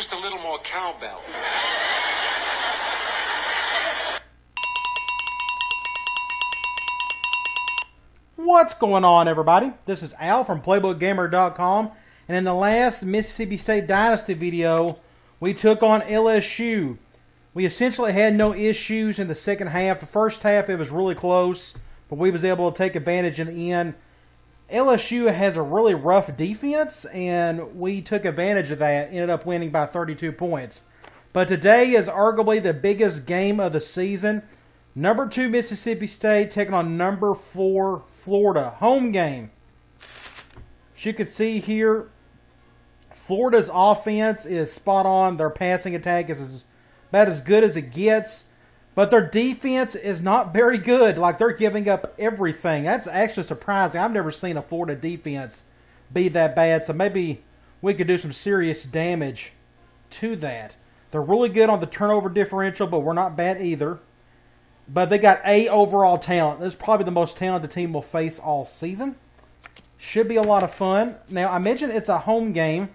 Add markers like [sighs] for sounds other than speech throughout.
used a little more cowbell. What's going on, everybody? This is Al from PlaybookGamer.com, and in the last Mississippi State Dynasty video, we took on LSU. We essentially had no issues in the second half. The first half, it was really close, but we was able to take advantage in the end. LSU has a really rough defense, and we took advantage of that. Ended up winning by 32 points. But today is arguably the biggest game of the season. Number two Mississippi State taking on number four Florida. Home game. As you can see here, Florida's offense is spot on. Their passing attack is about as good as it gets. But their defense is not very good. Like they're giving up everything. That's actually surprising. I've never seen a Florida defense be that bad. So maybe we could do some serious damage to that. They're really good on the turnover differential, but we're not bad either. But they got A overall talent. This is probably the most talented team we'll face all season. Should be a lot of fun. Now, I mentioned it's a home game.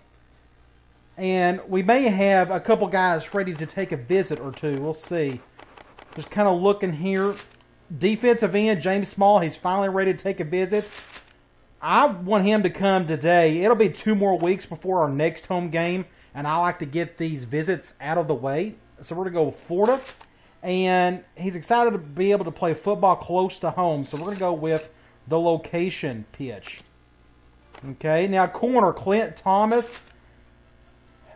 And we may have a couple guys ready to take a visit or two. We'll see. Just kind of looking here. Defensive end, James Small, he's finally ready to take a visit. I want him to come today. It'll be two more weeks before our next home game, and I like to get these visits out of the way. So we're going to go with Florida and he's excited to be able to play football close to home. So we're going to go with the location pitch. Okay, now corner Clint Thomas.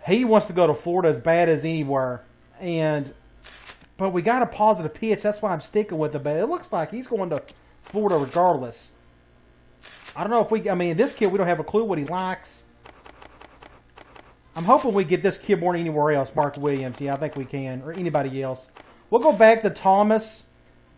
He wants to go to Florida as bad as anywhere, and but we got a positive pitch. That's why I'm sticking with it. But it looks like he's going to Florida regardless. I don't know if we. I mean, this kid we don't have a clue what he likes. I'm hoping we get this kid than anywhere else. Mark Williams. Yeah, I think we can, or anybody else. We'll go back to Thomas.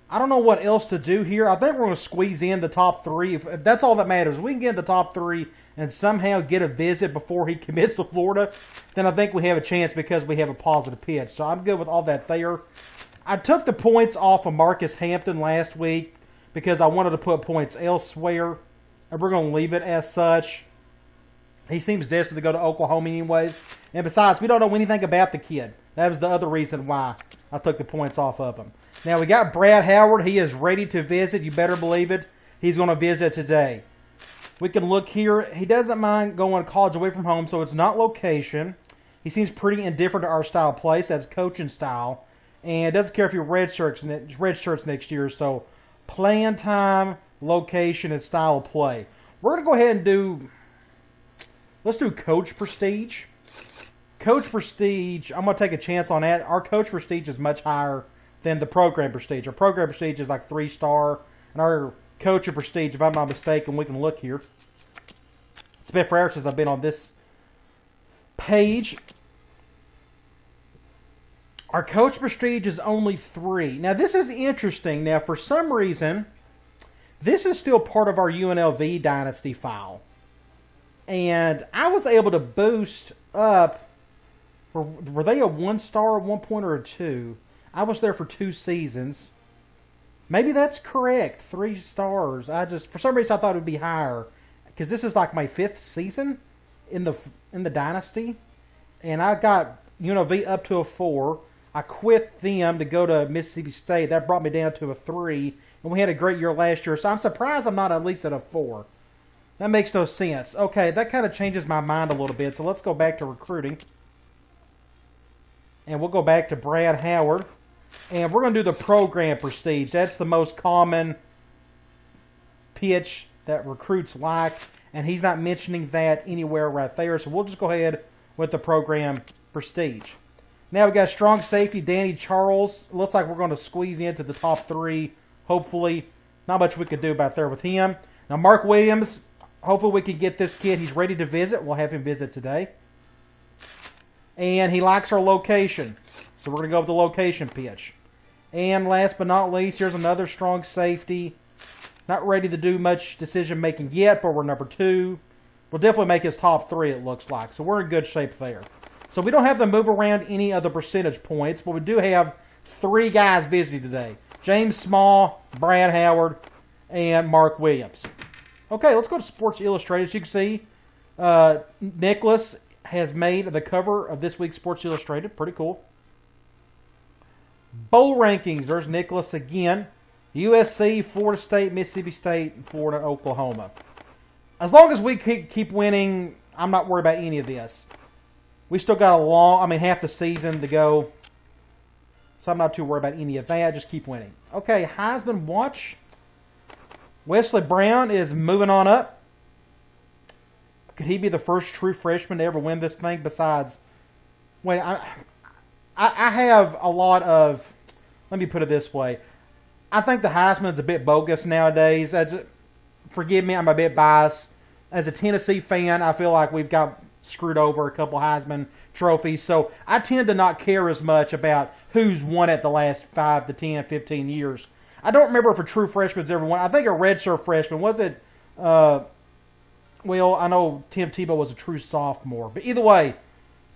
I don't know what else to do here. I think we're going to squeeze in the top three. If, if that's all that matters, we can get in the top three and somehow get a visit before he [laughs] commits to Florida, then I think we have a chance because we have a positive pitch. So I'm good with all that there. I took the points off of Marcus Hampton last week because I wanted to put points elsewhere, and we're going to leave it as such. He seems destined to go to Oklahoma anyways. And besides, we don't know anything about the kid. That was the other reason why I took the points off of him. Now we got Brad Howard. He is ready to visit. You better believe it. He's going to visit today. We can look here. He doesn't mind going to college away from home, so it's not location. He seems pretty indifferent to our style of play. So that's coaching style. And doesn't care if you're red shirts, red shirts next year. So playing time, location, and style of play. We're going to go ahead and do, let's do coach prestige. Coach Prestige, I'm going to take a chance on that. Our Coach Prestige is much higher than the Program Prestige. Our Program Prestige is like three star, and our Coach of Prestige, if I'm not mistaken, we can look here. It's been forever since I've been on this page. Our Coach Prestige is only three. Now, this is interesting. Now, for some reason, this is still part of our UNLV Dynasty file. And I was able to boost up were, were they a one star at one point or a two? I was there for two seasons. Maybe that's correct. Three stars. I just for some reason I thought it would be higher because this is like my fifth season in the in the dynasty, and I got UNLV up to a four. I quit them to go to Mississippi State. That brought me down to a three, and we had a great year last year. So I'm surprised I'm not at least at a four. That makes no sense. Okay, that kind of changes my mind a little bit. So let's go back to recruiting. And we'll go back to Brad Howard. And we're going to do the program prestige. That's the most common pitch that recruits like. And he's not mentioning that anywhere right there. So we'll just go ahead with the program prestige. Now we got strong safety, Danny Charles. Looks like we're going to squeeze into the top three, hopefully. Not much we can do about there with him. Now Mark Williams, hopefully we can get this kid. He's ready to visit. We'll have him visit today and he likes our location. So we're going to go with the location pitch. And last but not least, here's another strong safety. Not ready to do much decision making yet, but we're number two. We'll definitely make his top three, it looks like. So we're in good shape there. So we don't have to move around any of the percentage points, but we do have three guys visiting today James Small, Brad Howard, and Mark Williams. Okay, let's go to Sports Illustrated. As you can see, uh, Nicholas has made the cover of this week's Sports Illustrated. Pretty cool. Bowl rankings. There's Nicholas again. USC, Florida State, Mississippi State, Florida, Oklahoma. As long as we keep winning, I'm not worried about any of this. We still got a long, I mean, half the season to go. So I'm not too worried about any of that. Just keep winning. Okay, Heisman Watch. Wesley Brown is moving on up. Could he be the first true freshman to ever win this thing besides. Wait, I, I, have a lot of. Let me put it this way. I think the Heisman's a bit bogus nowadays. Forgive me, I'm a bit biased. As a Tennessee fan, I feel like we've got screwed over a couple Heisman trophies. So I tend to not care as much about who's won it the last 5 to 10, 15 years. I don't remember if a true freshman's ever won. I think a redshirt freshman. Was it. Uh, well, I know Tim Tebow was a true sophomore. But either way,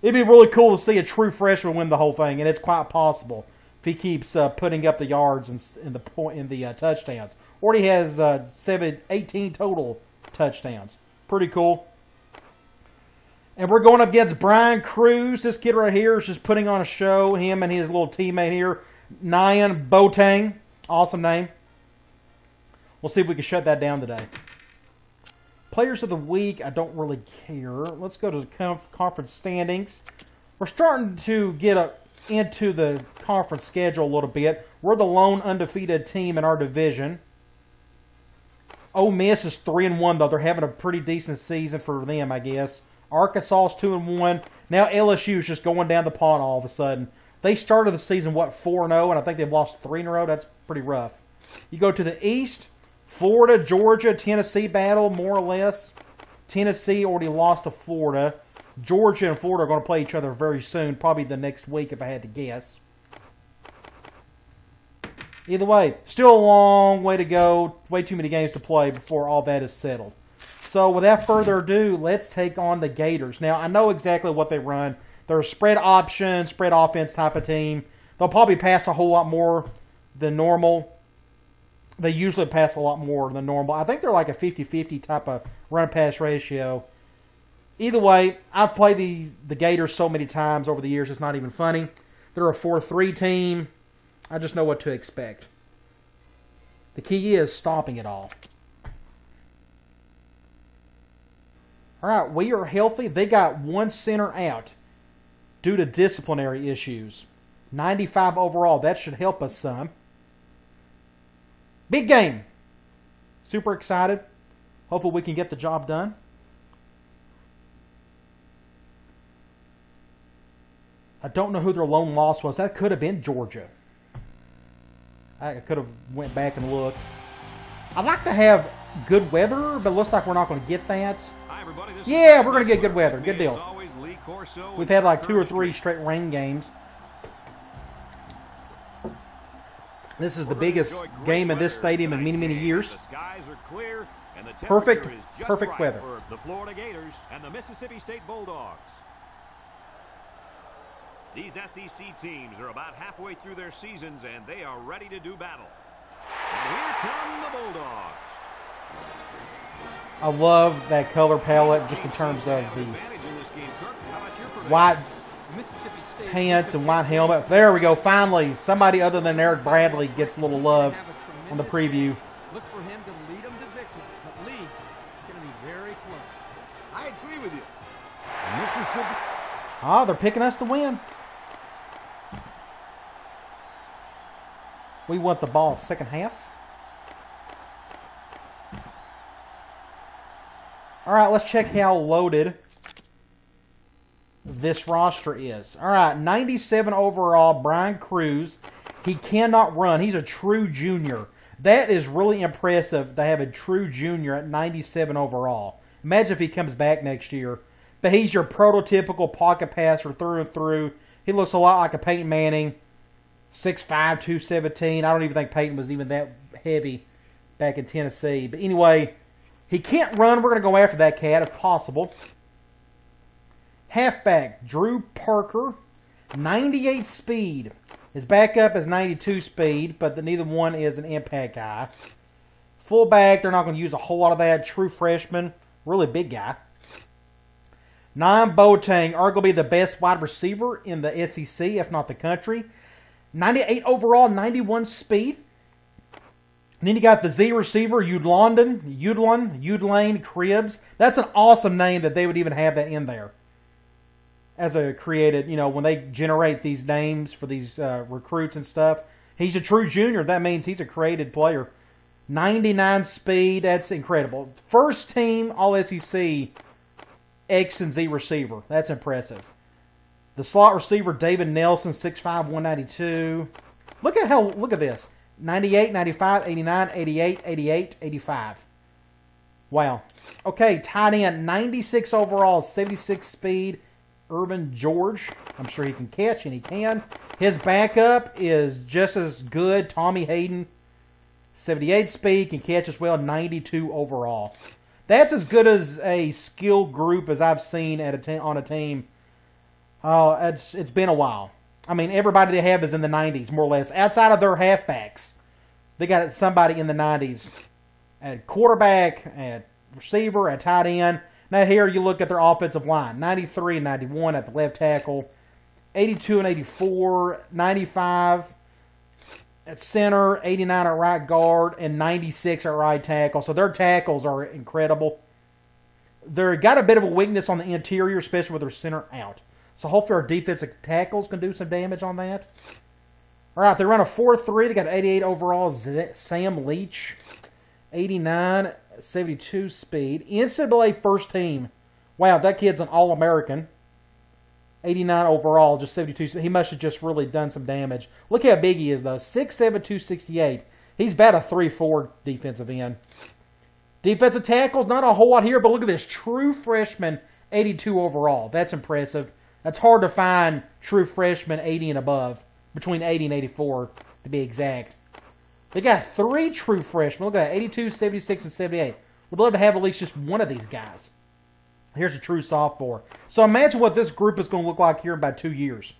it'd be really cool to see a true freshman win the whole thing. And it's quite possible if he keeps uh, putting up the yards and in the point in the uh, touchdowns. Already has uh, seven, 18 total touchdowns. Pretty cool. And we're going up against Brian Cruz. This kid right here is just putting on a show. Him and his little teammate here, Nyan Boateng. Awesome name. We'll see if we can shut that down today. Players of the week, I don't really care. Let's go to conference standings. We're starting to get a, into the conference schedule a little bit. We're the lone undefeated team in our division. Ole Miss is three and one though. They're having a pretty decent season for them, I guess. Arkansas is two and one. Now LSU is just going down the pot all of a sudden. They started the season what four and zero, and I think they've lost three in a row. That's pretty rough. You go to the East, Florida, Georgia, Tennessee battle more or less. Tennessee already lost to Florida. Georgia and Florida are going to play each other very soon, probably the next week if I had to guess. Either way, still a long way to go. Way too many games to play before all that is settled. So without further ado, let's take on the Gators. Now, I know exactly what they run. They're a spread option, spread offense type of team. They'll probably pass a whole lot more than normal. They usually pass a lot more than normal. I think they're like a 50-50 type of run-pass ratio. Either way, I've played these the Gators so many times over the years, it's not even funny. They're a 4-3 team. I just know what to expect. The key is stopping it all. All right, we are healthy. They got one center out due to disciplinary issues. 95 overall. That should help us some. Big game. Super excited. Hopefully, we can get the job done. I don't know who their lone loss was. That could have been Georgia. I could have went back and looked. I'd like to have good weather, but looks like we're not going to get that. Yeah, we're going to get good weather. Good deal. We've had like two or three straight rain games. This is the biggest game in this stadium in many, many years. Skies are clear and the perfect, perfect weather. The Florida Gators and the Mississippi State Bulldogs. These SEC teams are about halfway through their seasons, and they are ready to do battle. And here come the Bulldogs. I love that color palette just in terms of the white pants and white helmet. There we go. Finally, somebody other than Eric Bradley gets a little love on the preview. Look for him to lead them to victory, but Lee is going to be very close. I agree with you. Ah, they're picking us to win. We want the ball second half. All right, let's check how loaded this roster is. All right, 97 overall, Brian Cruz. He cannot run. He's a true junior. That is really impressive to have a true junior at 97 overall. Imagine if he comes back next year. But he's your prototypical pocket passer through and through. He looks a lot like a Peyton Manning. 6'5", 217. I don't even think Peyton was even that heavy back in Tennessee. But anyway, he can't run. We're going to go after that cat if possible. Halfback, Drew Parker, 98 speed. His backup is 92 speed, but the, neither one is an impact guy. Fullback, they're not going to use a whole lot of that. True freshman, really big guy. Nam Boateng, arguably the best wide receiver in the SEC, if not the country. 98 overall, 91 speed. And then you got the Z receiver, Udlondon, Udlon, Udlane, Cribs. That's an awesome name that they would even have that in there. As a created, you know, when they generate these names for these uh, recruits and stuff. He's a true junior. That means he's a created player. 99 speed. That's incredible. First team All SEC X and Z receiver. That's impressive. The slot receiver, David Nelson, 6'5", 192. Look at how, look at this. 98, 95, 89, 88, 88, 85. Wow. Okay, tight end, 96 overall, 76 speed, Urban George. I'm sure he can catch, and he can. His backup is just as good, Tommy Hayden, 78 speed, can catch as well, 92 overall. That's as good as a skill group as I've seen at a te- on a team. Oh, it's it's been a while. I mean, everybody they have is in the 90s, more or less. Outside of their halfbacks, they got somebody in the 90s at quarterback, at receiver, at tight end. Now here you look at their offensive line: 93 and 91 at the left tackle, 82 and 84, 95 at center, 89 at right guard, and 96 at right tackle. So their tackles are incredible. They've got a bit of a weakness on the interior, especially with their center out. So hopefully our defensive tackles can do some damage on that. All right, they run a 4-3. They got 88 overall. Sam Leach, 89, 72 speed. NCAA first team. Wow, that kid's an All-American. 89 overall, just 72. He must have just really done some damage. Look how big he is, though. 6'7", 268. He's about a 3-4 defensive end. Defensive tackles, not a whole lot here, but look at this. True freshman, 82 overall. That's impressive. That's hard to find true freshman 80 and above. Between 80 and 84, to be exact. They got three true freshmen. Look at that, 82, 76, and 78. Would love to have at least just one of these guys. Here's a true sophomore. So imagine what this group is going to look like here in about two years.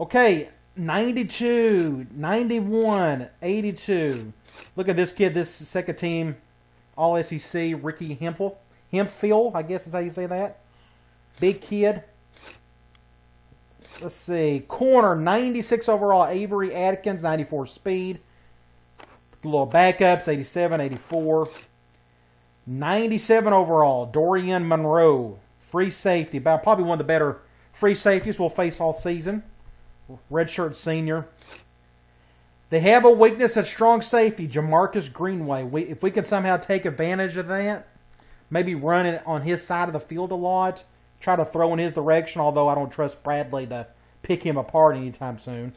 Okay, 92, 91, 82. Look at this kid, this second team All SEC, Ricky Hempel. Hemphill, I guess is how you say that. Big kid. Let's see. Corner, 96 overall, Avery Atkins, 94 speed. Little backups, 87, 84. 97 overall, Dorian Monroe, free safety, about probably one of the better free safeties we'll face all season. Redshirt senior. They have a weakness at strong safety, Jamarcus Greenway. We, if we can somehow take advantage of that, maybe run it on his side of the field a lot, try to throw in his direction, although I don't trust Bradley to pick him apart anytime soon.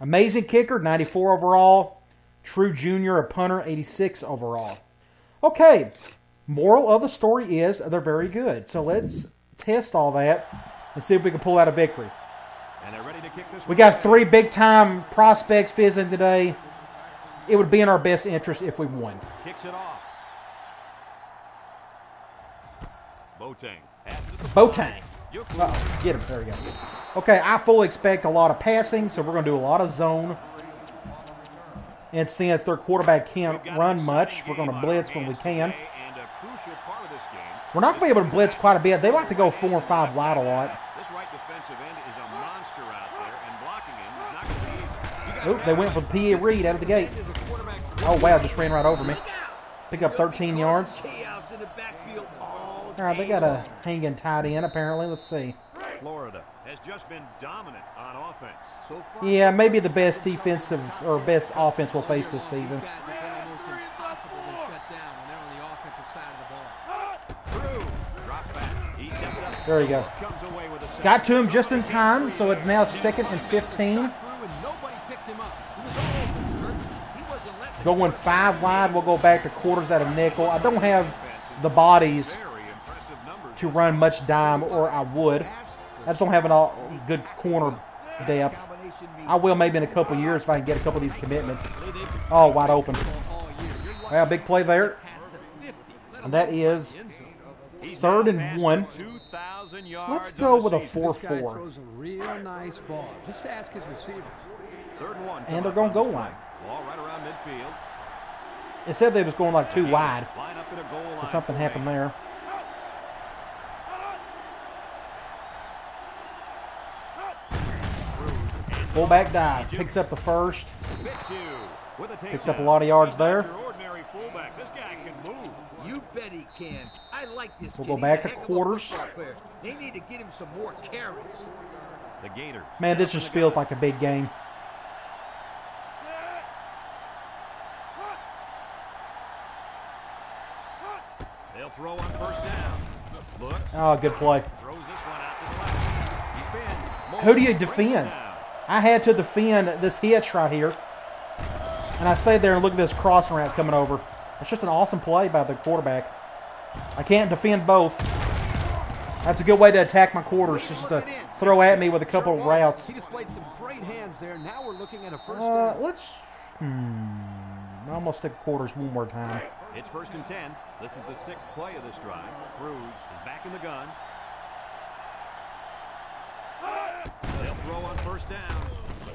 Amazing kicker, 94 overall. True junior, a punter, 86 overall. Okay, moral of the story is they're very good. So let's test all that and see if we can pull out a victory. We got three big time prospects visiting today. It would be in our best interest if we won. Kicks it off. Boateng. Boateng. Uh-oh. Get him. There we go. Okay, I fully expect a lot of passing, so we're going to do a lot of zone. And since their quarterback can't run much, we're going to blitz when we can. We're not going to be able to blitz quite a bit. They like to go four or five wide a lot. Oop, they went for the PA Reed out of the gate. Oh, wow, just ran right over me. Pick up 13 yards. All right, they got a hanging tight end, apparently. Let's see. Florida has just been dominant on offense. So far, yeah, maybe the best defensive or best offense we'll face this season. There you go. Got to him just in time, so it's now second and 15. Going five wide, we'll go back to quarters out of nickel. I don't have the bodies to run much dime, or I would. I just don't have a good corner depth. I will maybe in a couple years if I can get a couple of these commitments. Oh, wide open. Well, big play there. And that is third and one. Let's go with a 4-4. And they're going to go line. It said they was going like too wide. So something happened there. Fullback dive. Picks up the first. Picks up a lot of yards there. You bet he can. I like this We'll go back to heck of a quarters. They need to get him some more carries. The Gators. Man, this just feels like a big game. They'll throw on first down. Looks. Oh, good play. Throws this one out to the left. He spins. Who do you defend? Brings it down. I had to defend this hitch right here. And I stayed there and look at this crossing route coming over. It's just an awesome play by the quarterback. I can't defend both. That's a good way to attack my quarters, just to throw at me with a couple of routes. He displayed some great hands there. Now we're looking at a first Uh, let's. Hmm. I'm gonna stick quarters one more time. It's first and 10. This is the sixth play of this drive. Cruz is back in the gun. They'll throw on first down.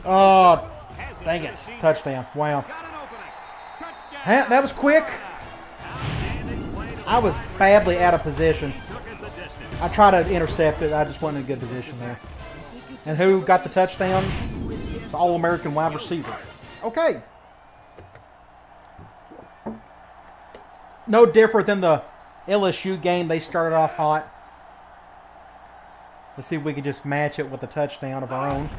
Oh, dang it! Touchdown! Wow. Got an opening. Touchdown. Ha- that was quick. Outstanding play to the I was badly out of position. receiver. Took it the distance. I tried to intercept it. I just wasn't in a good position there. And who got the touchdown? The All-American wide receiver. Okay. No different than the LSU game. They started off hot. Let's see if we can just match it with a touchdown of our own.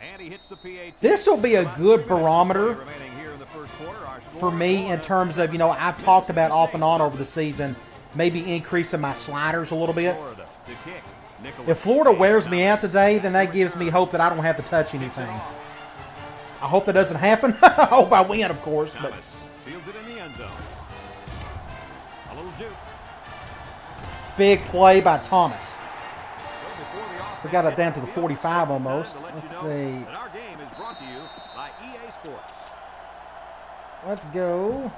And he hits the PAT. This will be a good barometer to play remaining here in the first quarter. Our for me in terms of, you know, I've talked about off and on over the season, maybe increasing my sliders a little bit. Florida to kick. Nicholas If Florida wears me out today, then that gives me hope that I don't have to touch anything. I hope that doesn't happen. [laughs] I hope I win, of course, but big play by Thomas. Well, before the offense We got it down to the the 45 almost. let Let's see. our game is brought to you by EA Sports. Let's go.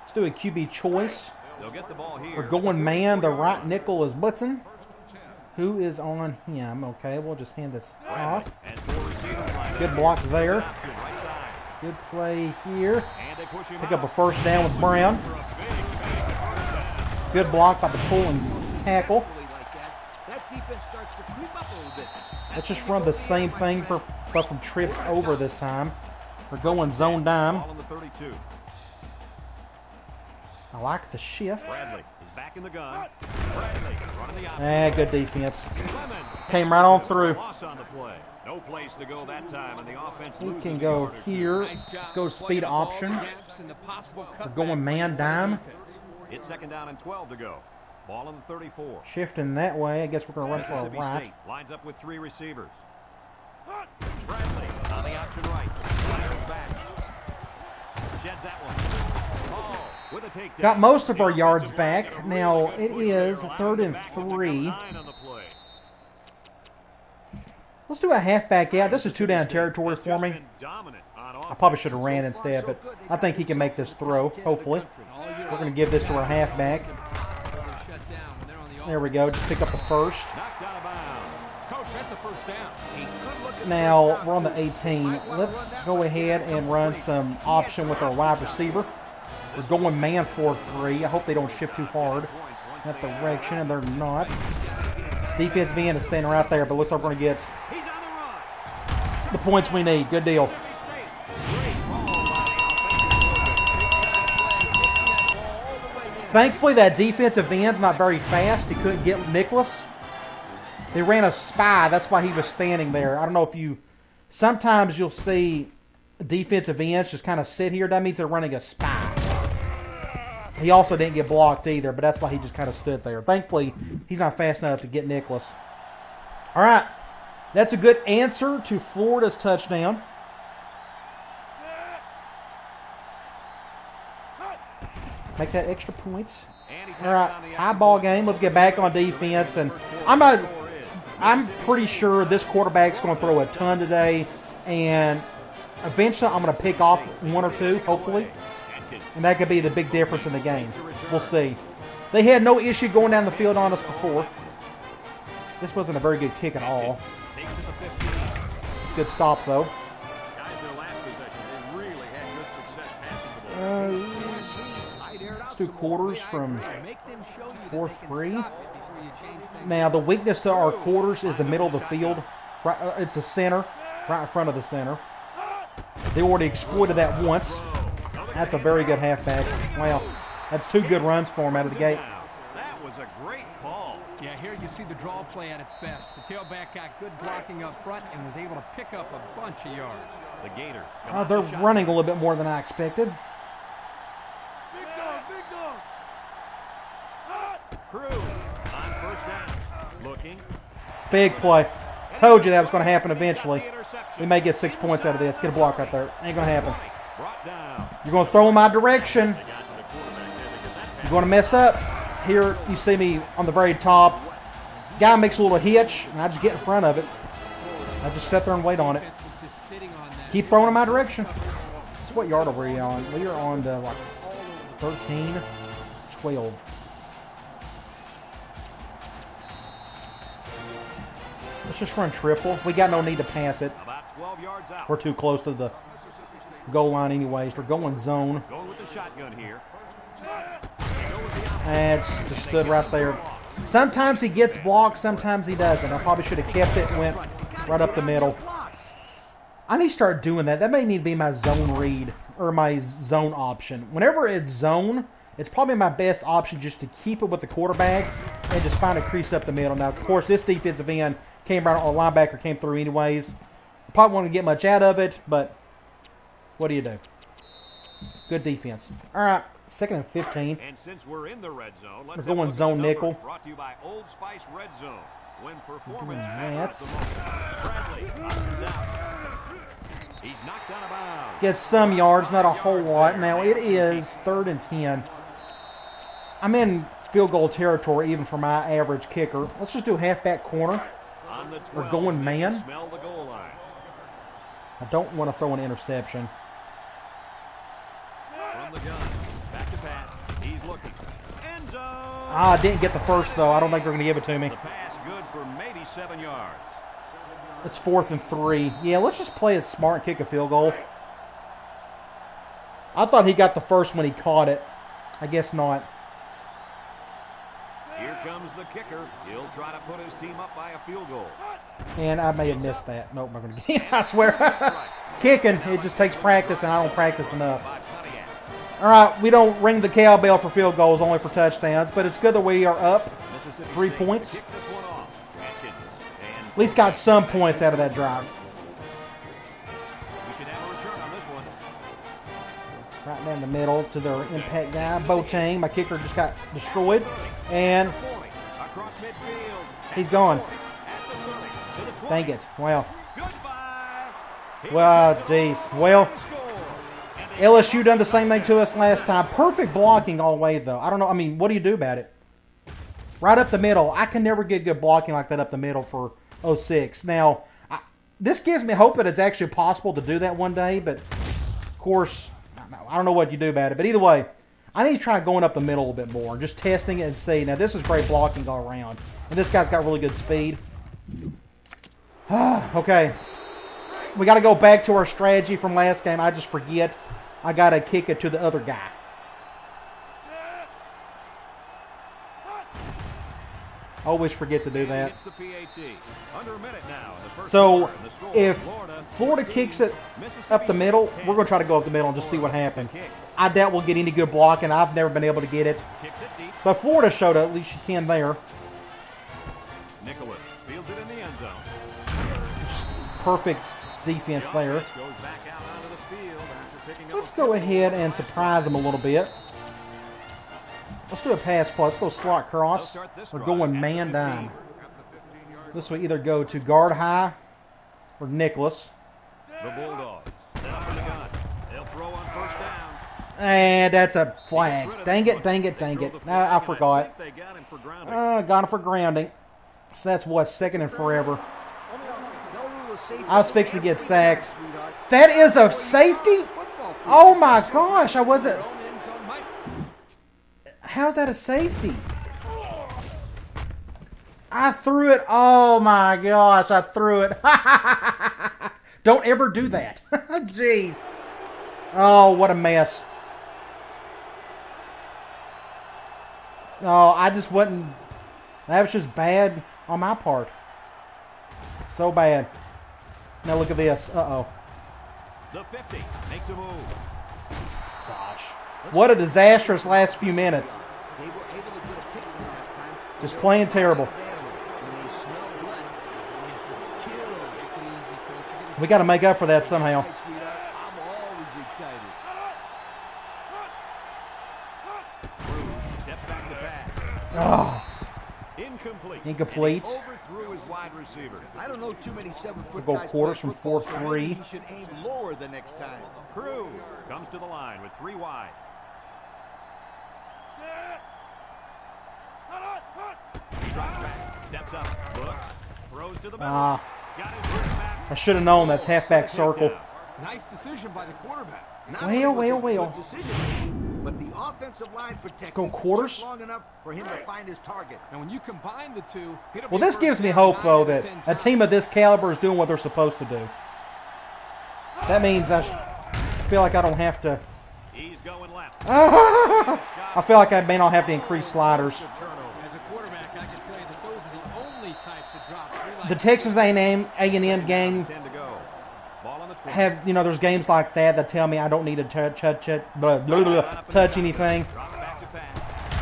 Let's do a QB choice. Get the ball here. We're going man. The right nickel is blitzing. Who is on him? Okay, we'll just hand this off. And four receivers lined Good block there. Option, right side. Good play here. And they push him Pick up a first down with Brown. for a big, big first down. Good block by the pulling tackle. Really like that. That defense starts to creep up a little bit. Let's just run the same thing for but from trips over this time. We're going zone dime. On the 32. I like the shift. Bradley is back in the gun. Bradley running the. Ah, good defense. Came right on through. Loss on the play. No place to go that time, and the offense We can go yard or two. here. Nice Let's go speed option. gaps, and the possible We're going man plays by the dime. It's second down and 12 to go. Ball on the 34. Shifting that way. I guess we're going to run to our Mississippi right. State lines up with three receivers. Bradley on the option right. Fires back. Sheds that one. Ball with a takedown. Got most of our yards back. Now, it is good it push third and back one, pick up three. nine on the play. Let's do a halfback out. This is two down territory for me. I probably should have ran instead, but I think he can make this throw, hopefully. We're going to give this to our halfback. There we go. Just pick up the first. Now we're on the 18. Let's go ahead and run some option with our wide receiver. We're going man 4-3. I hope they don't shift too hard that direction, and they're not. Defensive end is standing right there, but looks like we're going to get the points we need. Good deal. Thankfully, that defensive end's not very fast. He couldn't get Nicholas. They ran a spy. That's why he was standing there. I don't know if you. Sometimes you'll see defensive ends just kind of sit here. That means they're running a spy. He also didn't get blocked either, but that's why he just kind of stood there. Thankfully, he's not fast enough to get Nicholas. All right. That's a good answer to Florida's touchdown. Make that extra points. All right, tie ball game. Let's get back on defense, and I'm not. I'm pretty sure this quarterback's going to throw a ton today, and eventually I'm going to pick off one or two, hopefully, and that could be the big difference in the game. We'll see. They had no issue going down the field on us before. This wasn't a very good kick at all. Passing stop, though. Uh, let's do quarters from Make them show you that four they can three. stop it before where you change things. Now, the weakness to our quarters is the middle of the field. Right, uh, it's the center, right in front of the center. They already exploited that once. That's a very good halfback. Wow, that's two good runs for him out of the gate. Now, that was a great call. Yeah, here you see the draw play at its best. The tailback got good blocking up front and was able to pick up a bunch of yards. The Gators. come Uh, they're to shot. running a little bit more than I expected. Big dog, big dog. Cruz on first down. Looking. Big play. Told you that was going to happen eventually. We may get six points out of this. Get a block right there. Ain't going to happen. You're going to throw in my direction. You're going to mess up. Here, you see me on the very top. Guy makes a little hitch, and I just get in front of it. I just sit there and wait on it. Defense was just sitting on that. Keep throwing in my direction. So what yard are you on? We are on the, like, 13, 12. Let's just run triple. We got no need to pass it. About 12 yards. We're too close to the goal line anyways. We're going zone. Going with the shotgun here. And it's just stood right there. Sometimes he gets blocked, sometimes he doesn't. I probably should have kept it and went right up the middle. I need to start doing that. That may need to be my zone read or my zone option. Whenever it's zone, it's probably my best option just to keep it with the quarterback and just find a crease up the middle. Now, of course, this defensive end came right, or linebacker came through anyways. Probably won't get much out of it, but what do you do? Good defense. All right, second and 15. And since we're in the red zone, let's We're going look at the zone nickel. Brought to you by Old Spice Red Zone. When performance that. matters. Bradley. He's knocked out of bounds. Gets some yards, not a whole lot. Now it is third and 10. I'm in field goal territory even for my average kicker. Let's just do halfback corner. We're going man. Smell the goal line. I don't want to throw an interception. From the gun. Back to Pat. He's looking. End zone. Ah, I didn't get the first though. I don't think they're going to give it to me. The pass good for maybe seven yards. It's fourth and three. Yeah, let's just play it smart and kick a field goal. I thought he got the first when he caught it. I guess not. Here comes the kicker. He'll try to put his team up by a field goal. And I may have missed that. Nope, I'm going [laughs] to get I swear. [laughs] Kicking, it just takes practice, and I don't practice enough. All right, we don't ring the cowbell for field goals, only for touchdowns, but it's good that we are up. Three points. kick this one off. Atkins. And At least got some points out of that drive. we should have a return on this one. Right down the middle to their impact guy, Boateng. My kicker just got destroyed, and 40. Across midfield. he's gone. At the 30. To the 20. Dang it. Well, Goodbye. Well, jeez. Well, Score. And the LSU done the same thing to us last time. Perfect blocking all the way, though. I don't know. I mean, what do you do about it? Right up the middle. I can never get good blocking like that up the middle for 06. Now, I, this gives me hope that it's actually possible to do that one day, but of course, I don't know, what you do about it. But either way, I need to try going up the middle a little bit more, just testing it and see. Now, this is great blocking all around, and this guy's got really good speed. [sighs] okay, we got to go back to our strategy from last game. I just forget. I got to kick it to the other guy. Always forget to do that. It's the PAT. Under a minute now. in the first So quarter, and the score, if Florida, Florida 14, kicks it up the middle, we're going to try to go up the middle and just see what happens. I doubt we'll get any good blocking. I've never been able to get it. Kicks it deep. But Florida showed at least you can there. Nicholas fields it in the end zone. Perfect defense there. Let's go ahead and surprise them a little bit. Let's do a pass play. Let's go slot cross. We're going man down. This will either go to guard high or Nicholas. The Bulldogs set up in the gun. They'll throw on first down. And that's a flag. Dang it, dang it, dang it. throw the Nah, I forgot. think They got him for grounding. Uh, got him for grounding. So that's what, second and forever. They'll rule a safety I was fixing to get sacked. sweetheart. That is a safety? Oh my gosh, I wasn't. How's that a safety? I threw it. Oh my gosh, I threw it. [laughs] Don't ever do that. [laughs] Jeez. Oh, what a mess. Oh, I just wasn't. That was just bad on my part. So bad. Now look at this. Uh-oh. The 50 makes a move. Gosh. What a disastrous last few minutes. They were able to get a pick last time. Just playing terrible. When they smell blood, they went for the kill. We got to make up for that somehow. I'm always excited. Cruz steps back to pass. Oh, Incomplete. Incomplete. And he overthrew his wide receiver. I don't know too many seven-foot We'll go quarters from 4-3. maybe He should aim lower the next time. Cruz comes to the line with three wide. He drops back, steps up, looks, throws to the middle. Ah. Got his foot back. I should have known that's halfback circle. Nice decision by the quarterback. Not Well, only was well, it a good well. Decision, but the offensive line protected Go quarters? long enough for him to find his target. And when you combine the two, Well, this gives me hope, though, that a team of this caliber is doing what they're supposed to do. That means I feel like I don't have to. He's going left. [laughs] I feel like I may not have to increase sliders. As a quarterback, I can tell you that those are the only types of drops we like The Texas A&M A&M game 10 to go. Ball on the 20. Have you know there's games like that that tell me I don't need to touch touch it, blah, blah, blah, touch anything.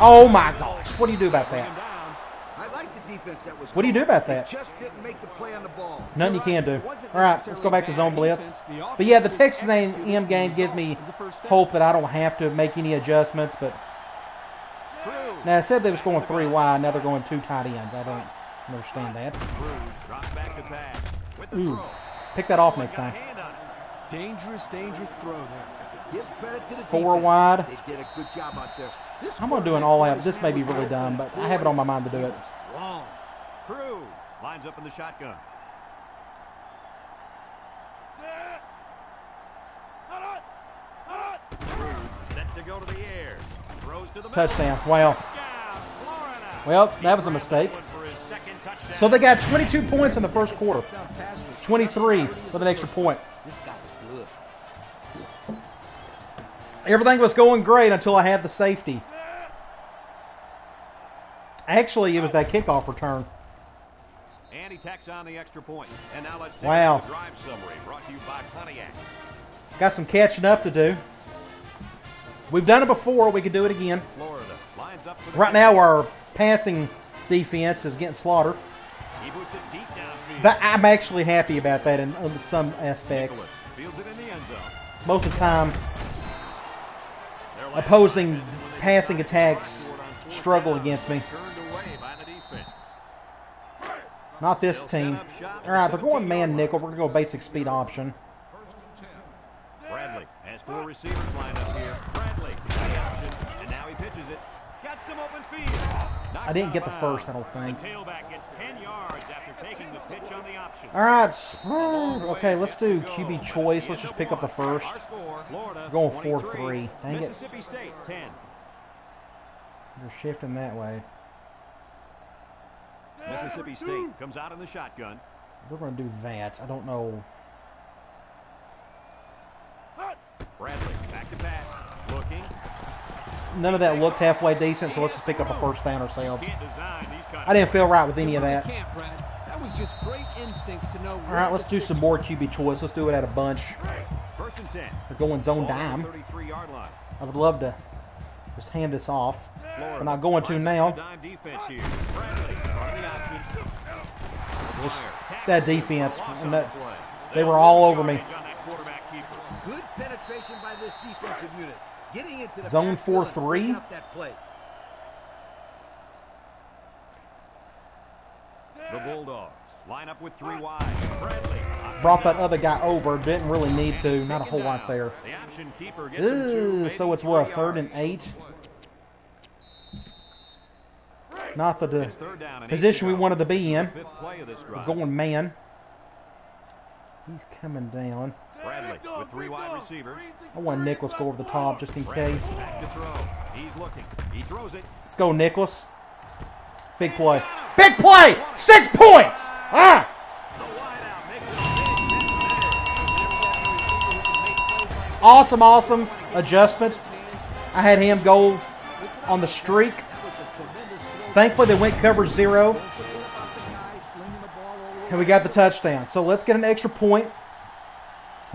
Oh my gosh, what do you do about that? What do you do about that? Nothing you can do. All right, let's go back to zone blitz. But yeah, the Texas A&M game gives me hope that I don't have to make any adjustments. But now I said they was going three wide, now they're going two tight ends. I don't understand that. Ooh, pick that off next time. Hand on it. Dangerous, dangerous throw there. Give credit to the Four defense. wide. They did a good job out there. This I'm gonna do an all out. This may be really dumb, but I have it on my mind to do it. Strong. Cruz lines up in the shotgun. Set to go to the air. Throws to the. Touchdown. Wow. Well, that was a mistake. For his second touchdown. So they got 22 points in the first quarter, Touchdown pass was 23 with an extra point. This guy's good. Everything was going great until I had the safety. Actually, it was that kickoff return. And he tacks on the extra point. And now let's take Wow. a look at the drive summary brought to you by Pontiac. Got some catching up to do. We've done it before. We could do it again. Florida lines up for the Right now, our passing defense is getting slaughtered. He boots it deep. That, I'm actually happy about that in, in some aspects. Nicholas fields it in the end zone. Most of the time, opposing drive ended when they passing attacks score on fourth struggle against me. Turned away by the defense. Not this team. up shop at All right, they're going man nickel. We're going to go basic speed option. Bradley has four receivers lined up here. Bradley, the option, and now he pitches it. Got some open field. I didn't get the first, I don't think. The tailback gets 10 yards after taking the pitch on the option. All right. Okay, let's do QB choice. Let's just pick up the first. Florida, Going 4-3. Dang it. They're shifting that way. Mississippi State comes out in the shotgun. They're going to do that. I don't know. Bradley back to pass. Looking. None of that looked halfway decent, so let's just pick up a first down ourselves. Can't design these kind I didn't feel right with any of that. Can't, Brad. That was just great instincts to know. All right, let's do some more QB choice. Let's do it at a bunch. First and 10. They're going zone Ball dime. yard line. I would love to just hand this off. Florida But not going to now. up the Dime defense here. Bradley on the option. This- Tackle. that defense, and that- they were all over me. Yardage on that quarterback keeper. Good penetration by this defensive unit. Getting into the Zone 4-3. picking up that play. The Bulldogs line up with three wide. Bradley Brought that other guy over. Didn't really need to. Not a whole lot there. The option keeper gets him to Ooh, so it's what, third and yards. eight? Not the It's third down and eight position we wanted to be in. Fifth play of this drive. Going man. He's coming down. Bradley with three wide receivers. I want Nicholas to go over the top just in case. back to throw. He's looking. He throws it. Let's go, Nicholas. Big play. Big play! Six points! Ah! Awesome, awesome adjustment. I had him go on the streak. Thankfully, they went cover zero, and we got the touchdown. So let's get an extra point,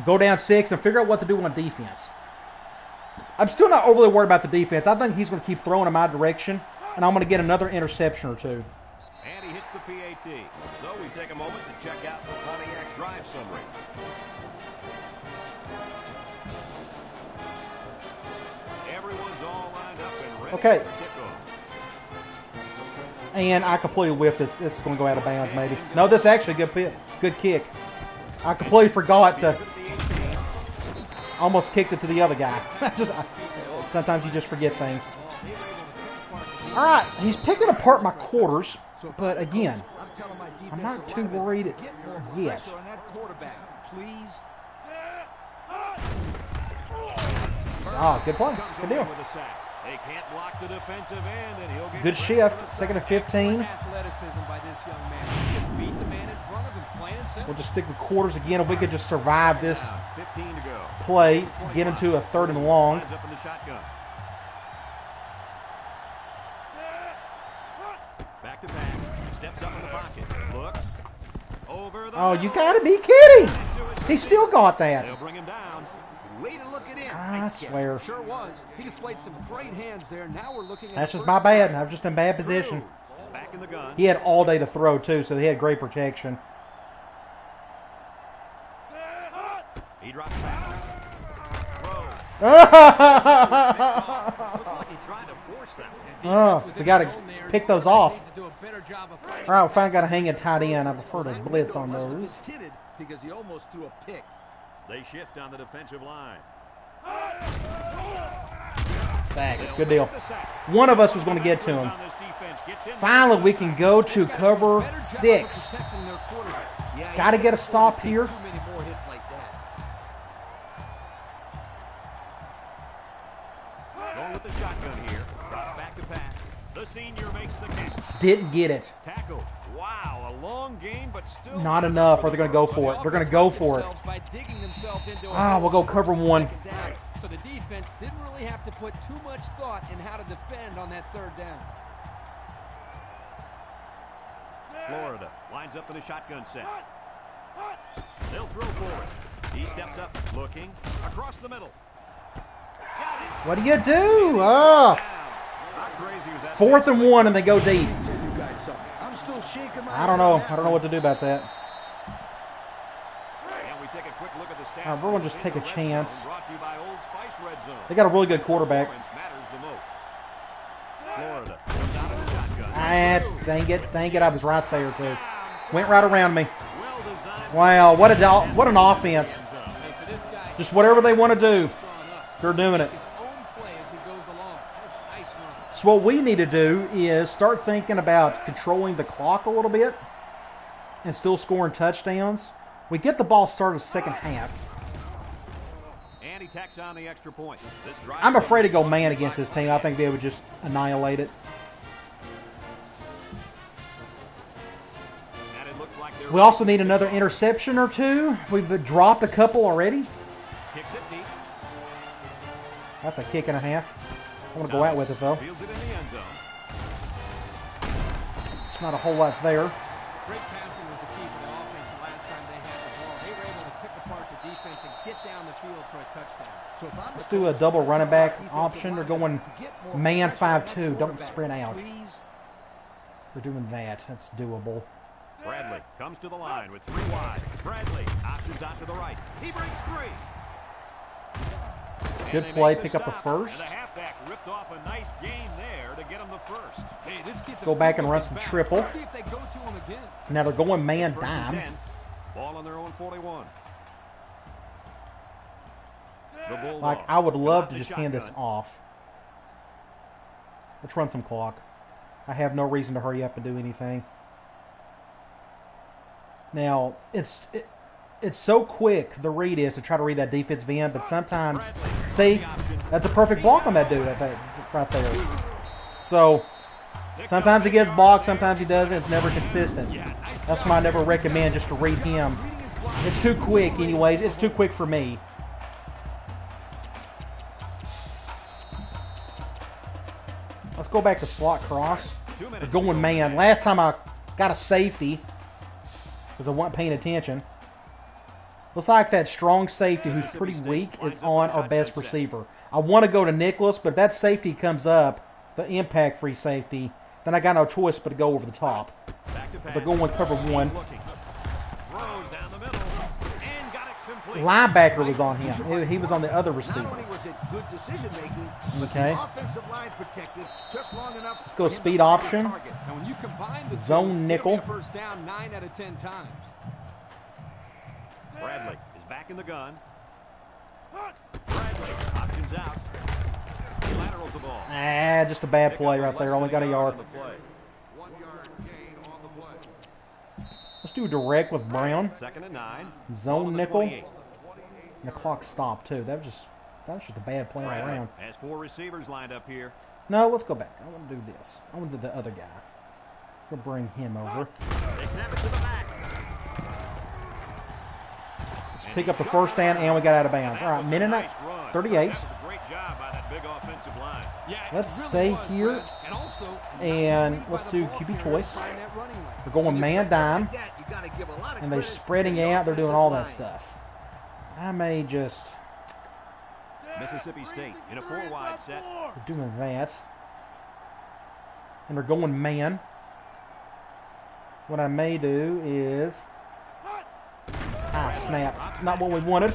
go down six, and figure out what to do on defense. I'm still not overly worried about the defense. I think he's going to keep throwing in my direction, and I'm going to get another interception or two. And he hits the PAT. So we take a moment to check out the Pontiac drive summary. Everyone's all lined up and ready Okay. And I completely whiffed this. This is going to go out of bounds, maybe. No, this is actually a good pi- good kick. I completely forgot to almost kicked it to the other guy. [laughs] just I, sometimes you just forget things. All right, he's picking apart my quarters, but again, I'm telling my I'm not too worried yet. pressure on that quarterback, please. oh, good play, good deal. with a sack. They can't block the defensive end, and he'll get Good shift. Second and 15. Athleticism by this young man. He just beat the man in front of him, plain and simple. We'll just stick with quarters again. If we could just survive this 15 to go. play, get into a third and long. To back. Steps up in the pocket. Looks. Over the Oh, you gotta be kidding! He still got They'll that. bring him down. Way to look it in. I swear. Sure was. He displayed some great hands there. Now we're looking at That's just my bad. I was just in bad position. Back in the gun. He had all day to throw too, so he had great protection. He drops back. Throw. [laughs] Oh, we got to pick those off. Needs to do a better job of fighting All right, we finally got to hang a tight end. I prefer to blitz on Must have been those. kidded because he almost threw a pick. They shift on the defensive line. Sack. Good deal. One of us was going to get to him. On this defense. Gets in Finally, we can go to cover Better job of six. protecting their quarterback. Yeah, he Got to get a stop here. Too many more hits like that. Going with the shotgun Didn't get it. Tackle. Wow, a long game, but still Not enough, or they're going to go for it. They're going to go for it. By digging themselves into Ah, we'll go cover one. So the defense didn't really have to put too much thought in how to defend on that third down. Florida lines up in a shotgun set. They'll throw forward. He steps up, looking across the middle. What do you do? Oh, How crazy was that? Fourth and one, and they go deep. I don't know. I don't know what to do about that. Right, gonna just take a chance. They got a really good quarterback. Ah, dang it, dang it! I was right there too. Went right around me. Wow, what a what an offense! Just whatever they want to do, they're doing it. His own play as he goes along. Nice run. So what we need to do is start thinking about controlling the clock a little bit and still scoring touchdowns. We get the ball started second half. And he tacks on the extra point. I'm afraid to go man against this team. I think they would just annihilate it. And it looks like We also need another interception or two. We've dropped a couple already. kicks it deep. That's a kick and a half. I'm going to go out with it though. Fields it in the end zone. It's not a whole lot there. Great passing was the key for the offense the last time they had the ball. They were able to pick apart the defense and get down the field for a touchdown. So if Let's do a double running back option. They're going man pressure on that 5-2. Don't quarterback, sprint out. Please. We're doing that. That's doable. Bradley comes to the line with three wide. Bradley options out to the right. He breaks three. And Good play. Pick up the first. And the halfback ripped off a nice gain there to get him the first. Let's go back and run some triple. See if they go to him again. Now they're going man First dime. Ball on their own 41. Like, I would love to just hand this off. Let's run some clock. I have no reason to hurry up and do anything. Now, it's it, it's so quick, the read is, to try to read that defensive end, but sometimes, see, that's a perfect block on that dude right there. Right there. So, sometimes he gets blocked, sometimes he doesn't. It's never consistent. That's why I never recommend just to read him. It's too quick, anyways. It's too quick for me. Let's go back to slot cross. They're going man. Last time I got a safety because I wasn't paying attention. Looks like that strong safety who's pretty weak is on our best receiver. I want to go to Nicholas, but if that safety comes up, the impact free safety, then I got no choice but to go over the top. Back to pass. They're going cover one. Looking. Throws down the middle and got it complete. Linebacker was on him. He- He was on the other receiver. only was it good decision making, but Okay. the offensive line protected just long enough. Let's go speed option. target. Now, when you combine the Zone two, it'll nickel. a First down nine out of ten times. Bradley is back in the gun. Bradley options out. He laterals the ball. Ah, just a bad play right there. Only got a yard. On the play. Let's do direct with Brown. Second and nine. Zone Ball on the nickel. And the clock stopped too. That was just that was just a bad play all around. has four receivers lined up here. No, let's go back. I want to do this. I want to do the other guy. We'll bring him over. They snap it to the back. Let's pick up the first down, and we got out of bounds. All right, minute Nice 38. That was a great job by that big offensive line. Yeah, it Let's stay here, And, also, not and swayed by let's do QB choice. behind that running lane. We're going man dime, Like that, you gotta give a lot of and they're spreading out. They're doing all that stuff. I may just Mississippi State in a four wide set. They're doing that, and they're going man. What I may do is ah snap, not what we wanted.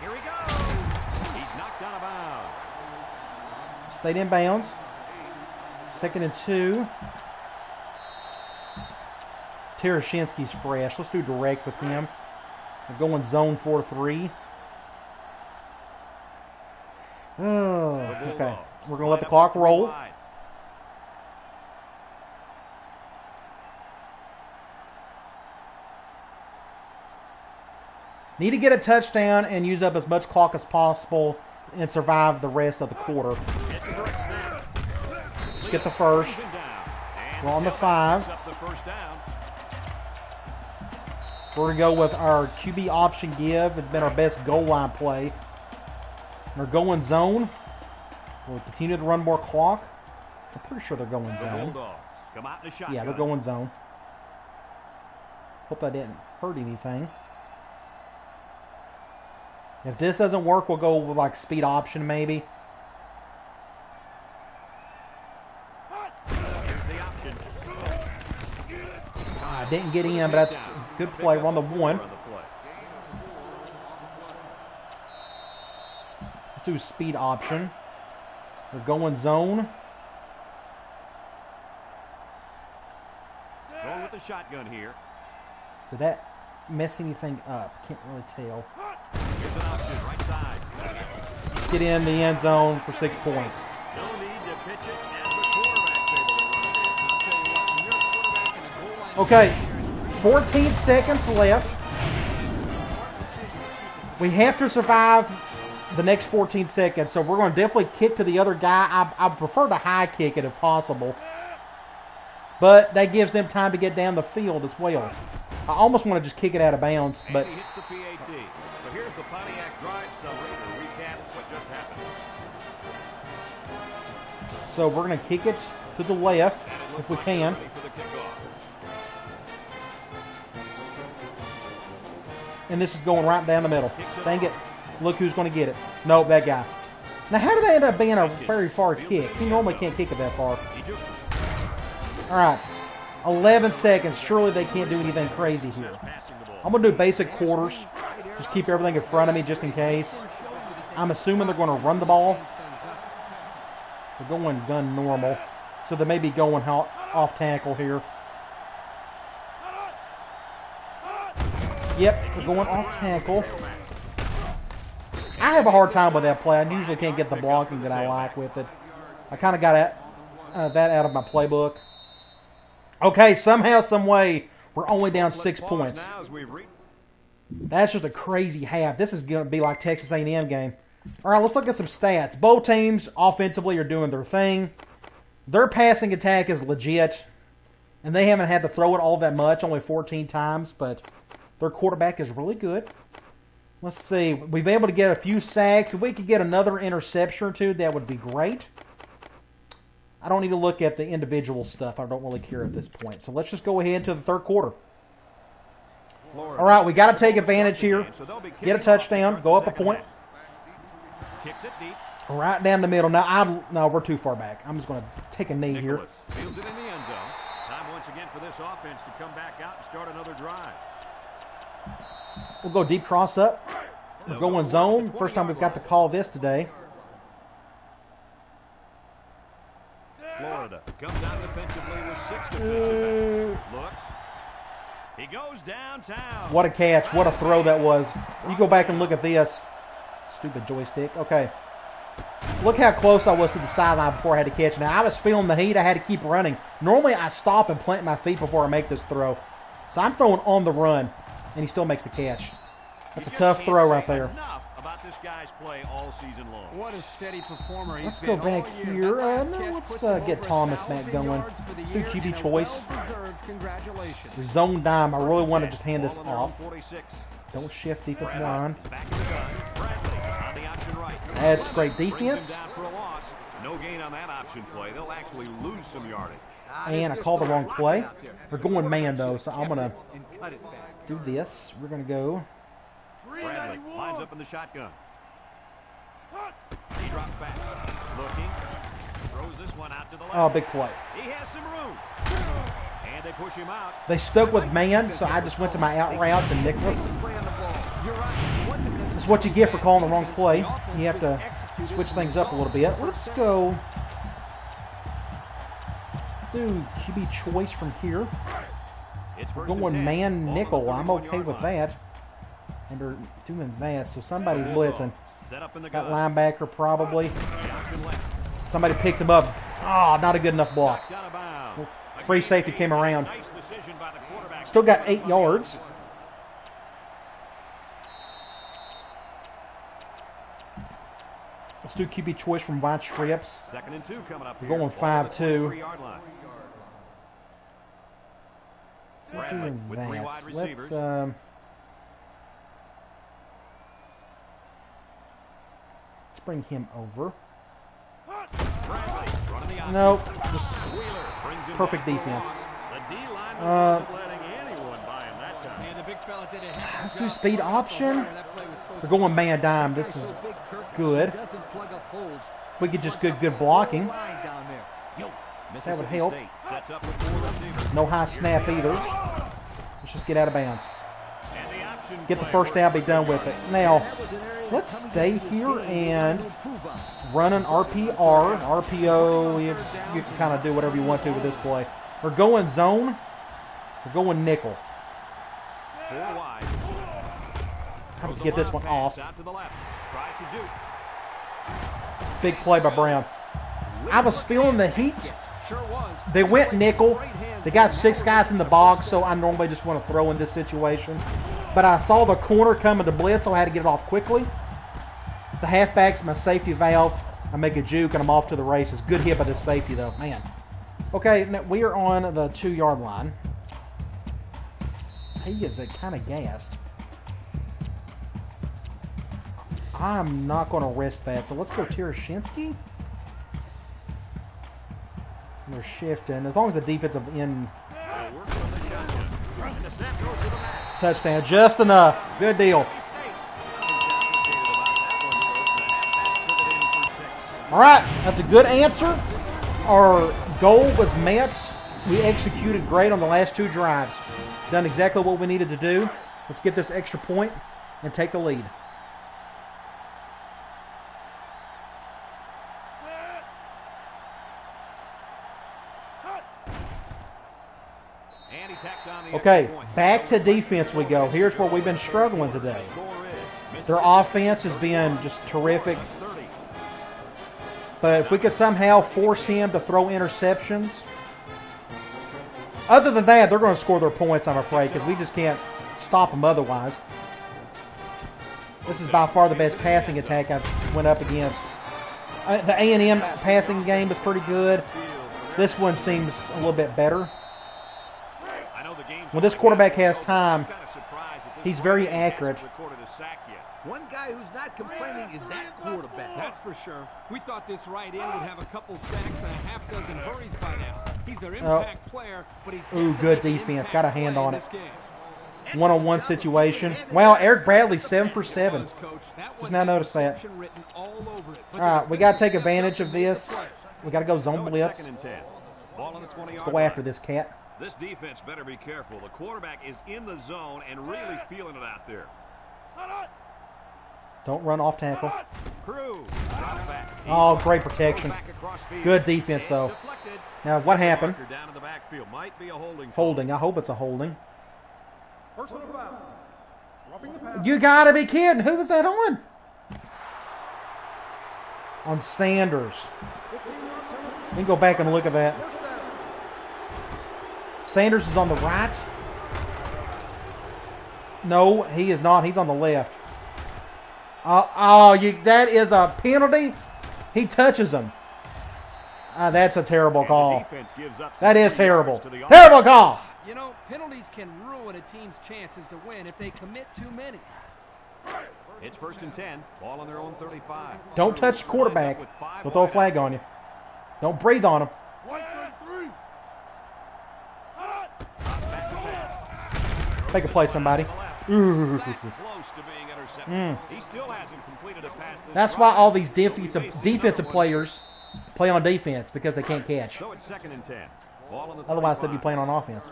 Here. He's knocked out of bounds. Stayed in bounds. Second and two. Terashinsky's fresh. Let's do direct with him. We're going zone 4 3. Oh, okay. We're going to let the clock roll. Need to get a touchdown and use up as much clock as possible and survive the rest of the quarter. It's a direct snap. Let's get the first. Even down. And We're on the five. picks Up the first down. We're going to go with our QB option give. It's been our best goal line play. They're going zone. We'll continue to run more clock. I'm pretty sure they're going zone. Bulldogs come out in the shotgun. Yeah, they're going zone. Hope that didn't hurt anything. If this doesn't work, we'll go with like speed option maybe. I didn't get in, but that's good play. We're on the one. On the play. Let's do speed option. We're going zone. Going with the shotgun here. Did that mess anything up? Can't really tell. Get in the end zone for six points. No need to pitch it as the quarterback's able to run it in. I'll tell you what, when you're a quarterback in a goal line Okay, 14 seconds left. We have to survive the next 14 seconds, so we're going to definitely kick to the other guy. I, I prefer to high kick it if possible, but that gives them time to get down the field as well. I almost want to just kick it out of bounds, but Pontiac drive summary to recap what just happened. so we're going to kick it to the left And it looks if we can. they're ready for the kickoff. and this is going right down the middle. Dang it. Look who's going to get it. Nope, that guy. Now, how did that end up being a very far kick? He normally can't kick it that far. He jukes it. All right. 11 seconds. Surely they can't do anything crazy here. Passing the ball. I'm going to do basic quarters. Just keep everything in front of me just in case. I'm assuming they're going to run the ball. They're going gun normal. So they may be going off tackle here. Yep, they're going off tackle. I have a hard time with that play. I usually can't get the blocking that I like with it. I kind of got that, uh, that out of my playbook. Okay, somehow, some way, we're only down six points. Now as we re- That's just a crazy half. This is going to be like Texas A&M game. All right, let's look at some stats. Both teams offensively are doing their thing. Their passing attack is legit, and they haven't had to throw it all that much, only 14 times, but their quarterback is really good. Let's see. We've been able to get a few sacks. If we could get another interception or two, that would be great. I don't need to look at the individual stuff. I don't really care at this point. So let's just go ahead to the third quarter. All right, we got to take advantage here. So they'll be Get a touchdown, go up a point. Kicks it deep. Right down the middle. Now, I no, we're too far back. I'm just going to take a knee here. Fields it in the end zone. Time once again for this offense to come back out and start another drive. We'll go deep cross up. We're going zone. First time we've got to call this today. Florida comes out defensively with six defensive backs. Looks. He goes downtown. What a catch. What a throw that was. You go back and look at this. Stupid joystick. Okay. Look how close I was to the sideline before I had to catch. Now, I was feeling the heat. I had to keep running. Normally, I stop and plant my feet before I make this throw. So I'm throwing on the run, and he still makes the catch. That's a tough throw right there. Enough about this guy's play all season long. What a steady performer Let's go back here. Uh, no, let's, uh, get Thomas back going. yards for the Let's do QB choice. Zone dime. I really want to just hand this Ball on their own off. Don't shift defensive Bradley line. Back in the gun. Bradley on the option right. That's great defense. down for a loss. No gain on that option play. They'll actually lose some yardage. And I called the wrong play. We're going man, though, so I'm going to And cut it back. do this. We're going to go. Bradley lines up in the shotgun. He drops back. Looking. Throws this one out to the left. Oh, big play. He has some room. And they push him out. They stuck with man, so I just went to my out route to Nicholas. The ball. You're right. It wasn't That's what you get for calling the wrong play. You have to switch things up a little bit. Let's go. Let's do QB choice from here. We're going man nickel. I'm okay with that. They're doing that, so somebody's blitzing. Set up in the That linebacker probably. The option left. Somebody picked him up. Oh, not a good enough block. Out of bounds. Free safety came around. Nice decision by the quarterback. Still got eight yards. Let's do QB choice from Von Trips. Second and two coming up We're going Ball 5-2. 23-yard line. We're doing that. Let's um, let's bring him over. Bradley running the option. Nope, just Wheeler brings him perfect down for a defense. Uh, wasn't letting anyone by him that time. And the big fella did a heck of a Let's do speed option. the hole. That play was supposed We're going man dime. This is So big, Kirk, good. he doesn't plug up holes. If we could just good good blocking. Line down there. Yo, Mississippi help. State sets up with four receivers. No high snap either. Let's just get out of bounds. And the option Get the first down, be done with it. Now, let's stay here and run an RPR. RPO, you, you can kind of do whatever you want to with this play. We're going zone. We're going nickel. Have to get this one off. Big play by Brown. I was feeling the heat. They went nickel. They got six guys in the box, so I normally just want to throw in this situation. But I saw the corner coming to blitz, so I had to get it off quickly. The halfback's my safety valve. I make a juke, and I'm off to the races. Good hit by the safety, though. Man. Okay, now we are on the two-yard line. He is a kind of gassed. I'm not going to risk that, so let's go Terashinsky. They're shifting. As long as the defensive end They'll work from the shotgun. And the snap goes to the back. touchdown, just enough. Good deal. All right, that's a good answer. Our goal was met. We executed great on the last two drives. Done exactly what we needed to do. Let's get this extra point and take the lead. Okay, back to defense we go. Here's where we've been struggling today. Their offense has been just terrific. 30. But if we could somehow force him to throw interceptions, other than that, they're going to score their points, I'm afraid, because we just can't stop them otherwise. This is by far the best passing attack I've went up against. Uh, the A&M passing game is pretty good. This one seems a little bit better. I know the game's When this quarterback has time, I'm kinda surprised that this he's very accurate. recorded a sack yet. One guy who's not complaining is that quarterback. That's for sure. We thought this right end would have a couple sacks and a half dozen hurries by now. He's their oh. impact player, but he's Ooh, good defense. Got a hand on it. this game. One-on-one situation. Wow, Eric Bradley seven for seven. Just now noticed that. All All right, we got to take advantage of this. We got to go zone blitz. second and 10. Ball on the 20 Let's go after this cat. This defense better be careful. The quarterback is in the zone and really feeling it out there. Don't run off tackle. Cruz drops back. Oh, great protection. Back across field. Good defense, though. Now, what happened? Marker Down in the backfield. Might be a holding. Holding. I hope it's a holding. You got to be kidding. Who was that on? On Sanders. We can go back and look at that. Sanders is on the right. No, he is not. He's on the left. Uh, oh, you, that is a penalty. He touches him. Ah, that's a terrible call. defense gives up some That is terrible. Terrible call. You know, penalties can ruin a team's chances to win if they commit too many. It's first and 10. Ball on their own 35. Don't touch the quarterback. With five They'll throw a flag on you. Don't breathe on him. Back to. Make a play, somebody. That close to being intercepted. He still hasn't completed a pass this Hmm. That's why all these defensive defensive players play on defense because they can't catch. So it's second and 10. Ball on the Otherwise, they'd be playing on offense.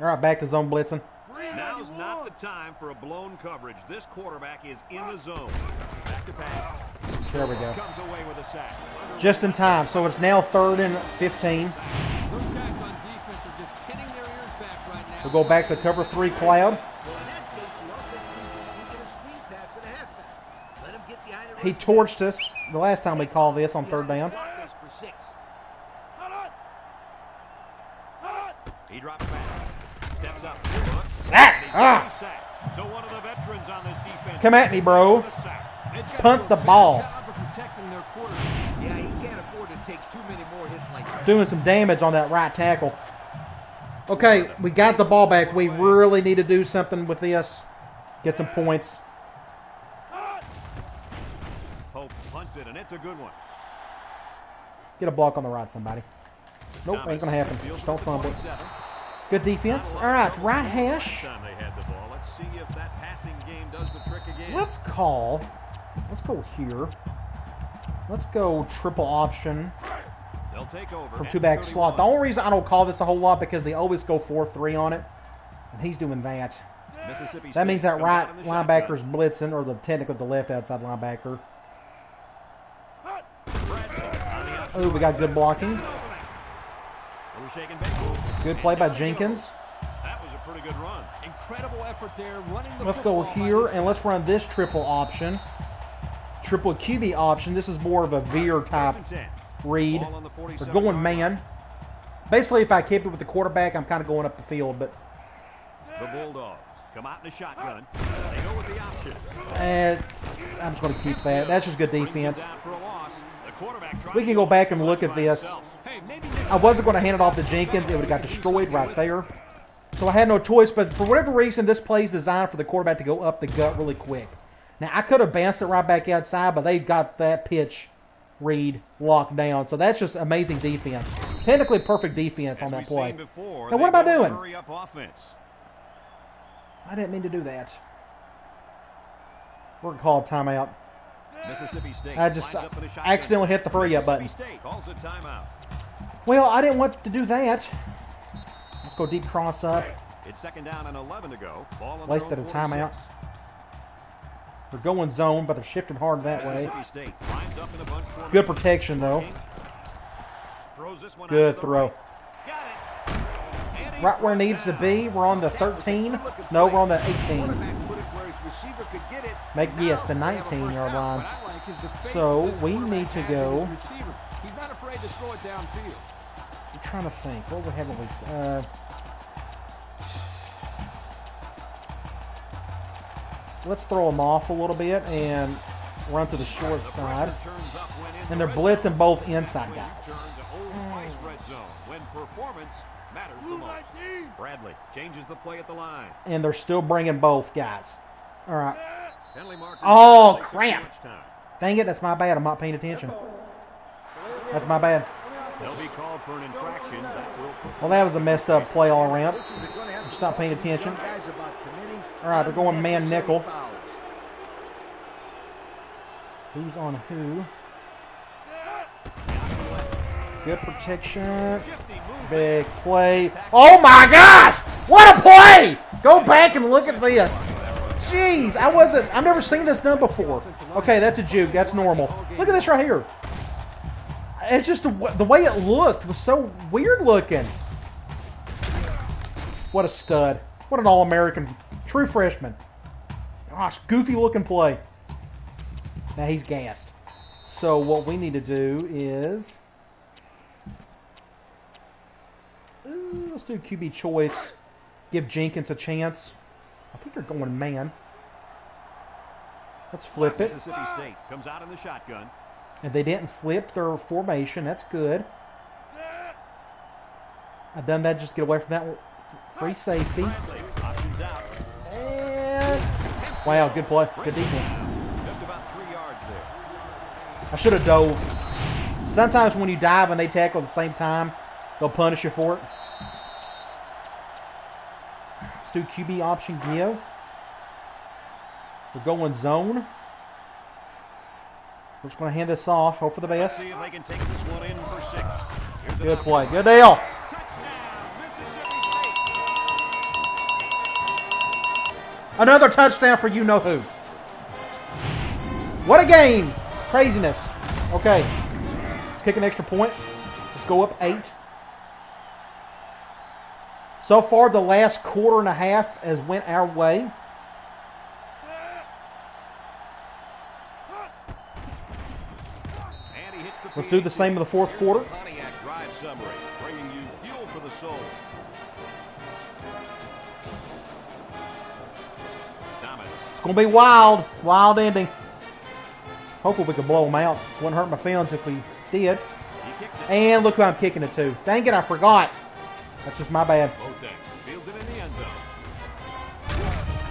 All right, back to zone blitzing. Now's not the time for a blown coverage. This quarterback is in the zone. Back to pass. There we go. Comes away with a sack. Just in time. So it's now third and 15. Those guys on defense are just their ears back right now. We'll go back to cover three cloud. He torched us the last time we called this on third down. Blockers for six. He drops back. Steps up. Sack! Ah! So one of the veterans on this defense. Come at me, bro. with a sack. They've got Punt the ball. job of protecting their quarterback. Yeah, he can't afford to take too many more hits like that. Doing some damage on that right tackle. Okay, we got the ball back. We really need to do something with this. Get some points. Punts it, and it's a good one. Get a block on the right, somebody. Nope, ain't gonna happen. Just don't fumble. Good defense. All right, right hash. Time they had the ball. Let's see if that passing game does the trick again. Let's call. Let's go here. Let's go triple option They'll take over. from two back 31. slot. The only reason I don't call this a whole lot because they always go 4 3 on it. And he's doing that. That means that right out in the linebacker's blitzing, or the technically the left outside linebacker. Bradley on the outside. Oh, we got good blocking. Little shake and bake. Good play by Jenkins. That was a pretty good run. Incredible effort there, running the Let's go here and let's run this triple option. Triple QB option. This is more of a veer type First and 10. read. We're going man. Basically, if I keep it with the quarterback, I'm kind of going up the field. But. The Bulldogs come out in the shotgun. They go with the option. uh, I'm just going to keep that. That's just good defense. We can go back and look at this. himself. Hey, maybe next I wasn't going to hand it off to Jenkins. It would have got destroyed right there. So I had no choice. But for whatever reason, this play is designed for the quarterback to go up the gut really quick. Now, I could have bounced it right back outside, but they've got that pitch read locked down. So that's just amazing defense. Technically perfect defense on that play. before, Now, what am I go with a doing? Hurry up offense. I didn't mean to do that. We're going to call a timeout. Mississippi State. I just lines up in a shotgun. accidentally hit the hurry up button. State calls a timeout. Well, I didn't want to do that. Let's go deep cross up. It's second down and 11 to go. Ball Wasted a timeout. They're going zone, but they're shifting hard that way. Mississippi State lines up in a bunch formation. Good protection, though. Throws this one out Good throw. right. Got it. And he Right where it needs to be. We're on the 13. No, we're on the 18. Make yes, the Now they have a 19 first yard line. What I like is the faith So, we need to go-. He's not afraid to throw it downfield. I'm trying to think. What we haven't we? Uh, let's throw them off a little bit and run to the short side. pressure turns up when in And they're blitzing both inside guys. turn to Old Spice red zone when performance matters the most. Bradley changes the play at the line. And they're still bringing both guys. All right. Oh, crap. too much time. Dang it, that's my bad. I'm not paying attention. That's my bad. They'll be called for an infraction. That will put Well, that was a messed up play all around. Coaches are gonna have to Just not paying attention. young guys about committing All right, they're going man nickel. Who's on who? Good protection. Big play. Oh my gosh! What a play! Go back and look at this. Jeez, I wasn't. I've never seen this done before. Okay, that's a juke. That's normal. Look at this right here. It's just the, the way it looked was so weird looking. What a stud! What an all-American, true freshman. Gosh, goofy looking play. Now he's gassed. So what we need to do is Ooh, let's do QB choice. Give Jenkins a chance. I think they're going man. Let's flip it. Mississippi State comes out in the shotgun. If they didn't flip their formation, that's good. I done that just get away from that free safety. Bradley options out. And wow, good play, good defense. Just about three yards there. I should have dove. Sometimes when you dive and they tackle at the same time, they'll punish you for it. Let's do QB option give. We're going zone. We're just going to hand this off. Hope for the best. See if they can take this one in for Good play. Good deal. Touchdown, Mississippi State. Another touchdown for you know who. What a game. Craziness. Okay. Let's kick an extra point. Let's go up eight. So far, the last quarter and a half has went our way. And he hits the Let's do the same in the fourth quarter. Pontiac drive summary, bringing you fuel for the soul. Thomas It's going to be wild. Wild ending. Hopefully, we can blow them out. Wouldn't hurt my feelings if we did. he kicks it. And look who I'm kicking it to. Dang it, I forgot. That's just my bad.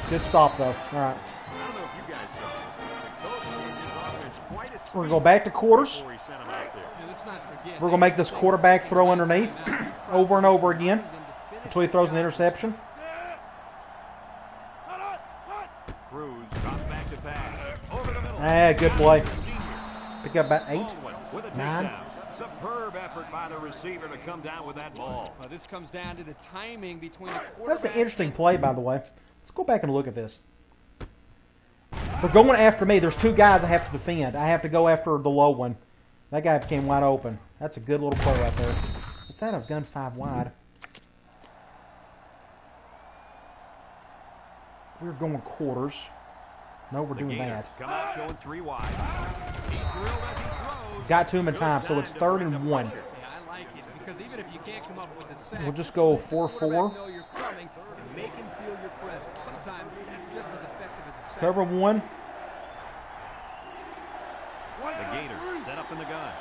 Good stop, though. All right. We're going to go back to quarters. We're going to make this quarterback throw underneath [clears throat] over and over again until he throws an interception. Ah, good play. Pick up about eight. Nine. Takedown. Superb effort by the receiver to come down with that ball. Well, this comes down to the timing between the quarterback. That's an interesting play, by the way. Let's go back and look at this. They're going after me. There's two guys I have to defend. I have to go after the low one. That guy became wide open. That's a good little play right there. It's out of gun five wide. We're going quarters. No, we're The doing that. come out showing three wide. He thrilled as he throws. Got to him in time, so it's third and one. pressure. Yeah, I like it because even if you can't come up with the sack, We'll just go 4-4. quarterback know you're coming and make him feel your presence. Sometimes that's just as effective as a sack. Cover one. The Gators set up in the gun.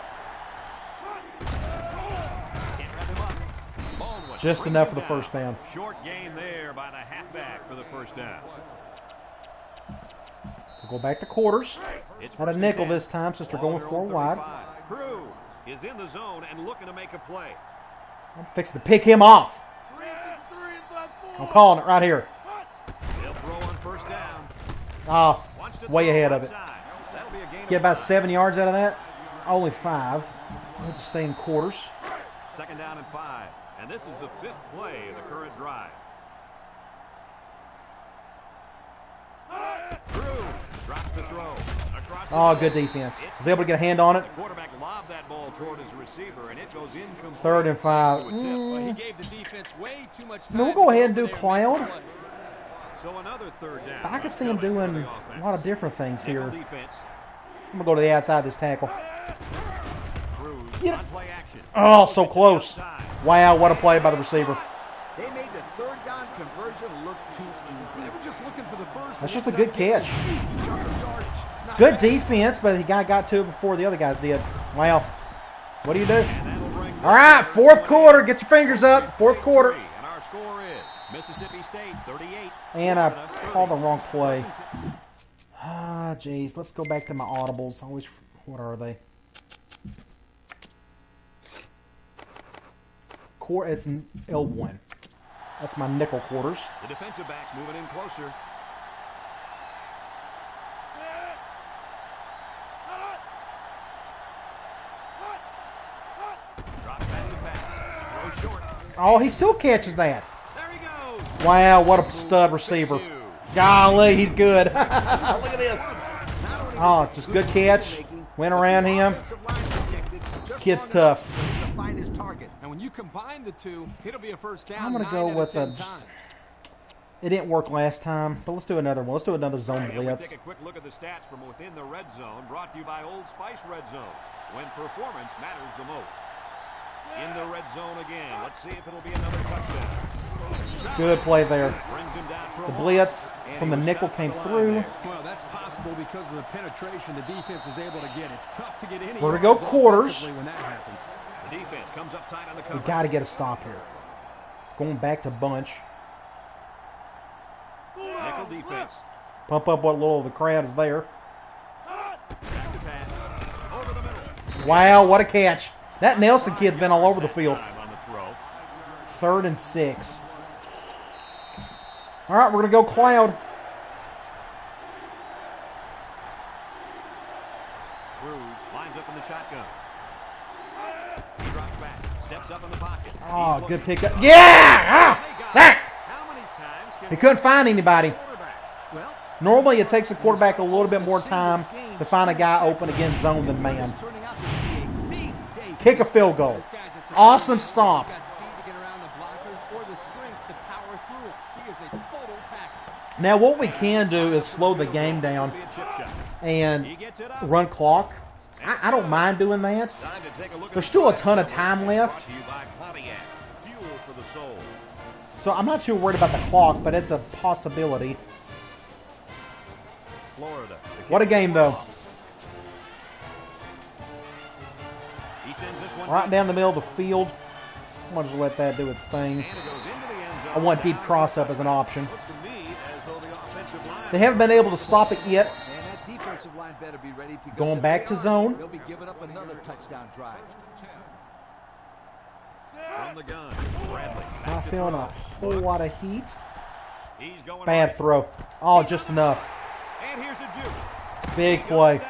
Can't wrap him up. Baldwin Just enough for the first down. Short gain there by the halfback for the first down. We'll go back to quarters. It's Not a nickel this time since they're going four wide. 35. Cruz is in the zone and looking to make a play. I'm fixing to pick him off. I'm calling it right here. They'll throw on first down. Ah, way ahead of it. outside. That'll be a gain of Get about seven yards out of that. Only five. Let's stay in quarters. Second down and five. And this is the fifth play of the current drive. Cruz drops the throw. Across the Oh, good defense. Was able to get a hand on it. Quarterback lobbed that ball toward his receiver, and it goes incomplete. Third and five. To a tip. Well, he Mm. gave the defense way too much time. No, we'll go ahead and do there cloud. make. So another third down. I can see him doing a lot of different things here. I'm going to go to the outside of this tackle. Get it. on play action. Oh, so close. Wow, what a play by the receiver. They made the third down conversion look too They easy. were just looking for the first. That's just a good catch. Good defense, but the guy got to it before the other guys did. Well, What do you do? All right, fourth quarter. Get your fingers up. Fourth quarter. Mississippi State 38. And I called the wrong play. Ah, jeez. Let's go back to my audibles. Always, what are they? Core. It's L1. That's my nickel quarters. The defensive backs moving in closer. Drop back to pass. Throw short. Oh, he still catches that. There he goes. Wow, what a stud receiver. Golly, he's good. [laughs] Look at this. Oh, just good catch. Went around him. Kid's tough. To find his target. And when you combine the two, it'll be a first down. I'm gonna go with 10 a- times. It didn't work last time, but let's do another one. Let's do another zone blitz. take a quick look at the stats from within the red zone, brought to you by Old Spice Red Zone, when performance matters the most. In the red zone again. Let's see if it'll be another touchdown. Good play there. Brings him down for a The loss. blitz from the nickel came at the line through. Well, that's possible because of the penetration the defense was able to get. It's tough to get any. Where we go, yards quarters. offensively When. The defense comes up tight on the We got to get a stop here. Going back to bunch. Nickel defense. Pump up what little of the crowd is there. Back to pass. Over the middle. Wow, what a catch. That Nelson kid's been all over the field. Time on the throw. Third and six. All right, we're going to go cloud. Cruz lines up in the shotgun. He drops back. Steps up in the pocket. Oh, good pickup. Yeah! Ah, sack! How many times can He couldn't find anybody. Normally, it takes a quarterback a little bit more time to find a guy open against zone than man. Kick a field goal. This guy's a second Awesome stop. He's got speed to get around the blockers or the strength to power through. He is a total package. Now, what we can do is slow the game down Be a chip shot. and He gets it up. run clock. I, I don't mind doing that. Time to take a look at There's still a ton of time left. Brought to you by Pontiac. Fuel for the soul. So I'm not too worried about the clock, but it's a possibility. Florida. What a game, though. Right down the middle of the field. I'm going to just let that do its thing. And it goes into the end zone. I want deep cross up as an option. Looks to me as though the offensive line They haven't been able to stop it yet. And that defensive line better be ready because Going back to zone. They'll be giving up another touchdown drive. from the gun. Bradley. Not feeling a whole lot of heat. Bad throw. Oh, just enough. And here's a juke. Big Goes play.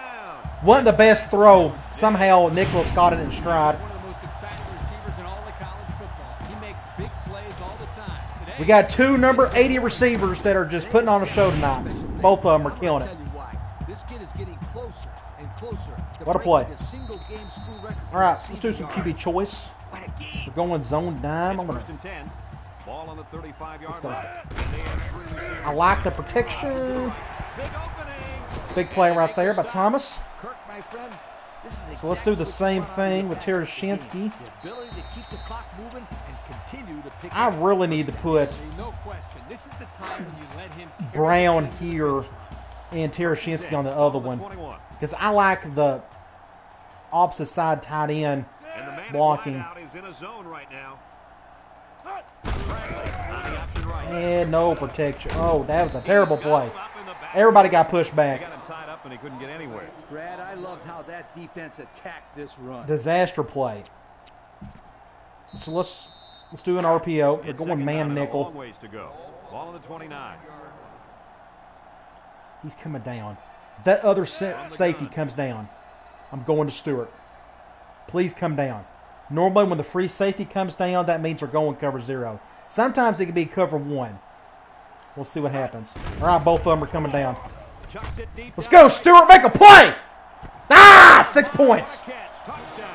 Down. Wasn't the best throw. Somehow Nicholas got it in stride. One of the most exciting receivers in all of college football. He makes big plays all the time. Today, We got two number 80 receivers that are just putting on a show tonight. Both of them are killing it. Tell you why. This kid is getting closer and closer. What a play. the single game school record All for right, let's do some. QB choice. What a game. We're going zone dime. I'm gonna, first and 10. Ball on the 35 yard line. let's And they have three receivers. I like the protection. Big play right there by Thomas. Kirk, my friend, this is So let's do the same want out of thing with Tereshinsky. game. The ability to keep the clock moving and continue to pick I really need to put no question. This is the time when you let him. Brown here and Tereshinsky on the other one. Because I like the opposite side tight end. And the man Blocking. Blocking. is in a zone right now. Bradley on the option right. And no protection. Oh, that was a terrible play. Up in the back. Everybody got pushed back. Got him tied up and he couldn't get anywhere. Brad, I loved how that defense attacked this run. Disaster play. So let's let's do an RPO. We're It's going man down and a nickel. long ways to go. Ball on the 29. He's coming down. That other sa- safety comes down. I'm going to Stewart. Please come down. Normally, when the free safety comes down, that means they're going cover zero. Sometimes it can be cover one. We'll see what happens. All right, both of them are coming down. Chucks it deep Let's go, Stewart. Make a play. Ah, six points. Catch, touchdown.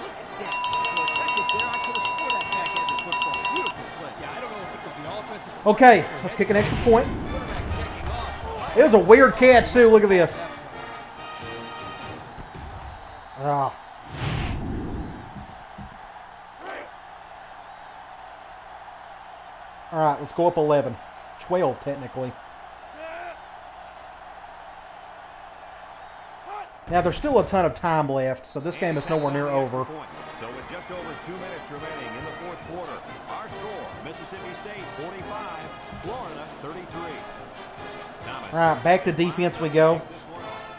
Look at that. For a second there, I could have swore that back end of football. Beautiful play. Yeah, I don't know if it was the offensive. Okay, let's kick an extra point. quarterback checking off. It was a weird catch, too. Look at this. Ah. All right, let's go up 11. 12, technically. Now, there's still a ton of time left, so this game is nowhere near over. So with just over two minutes remaining in the fourth quarter, our score, Mississippi State 45, Florida 33. Thomas. All right, back to defense we go. This one off.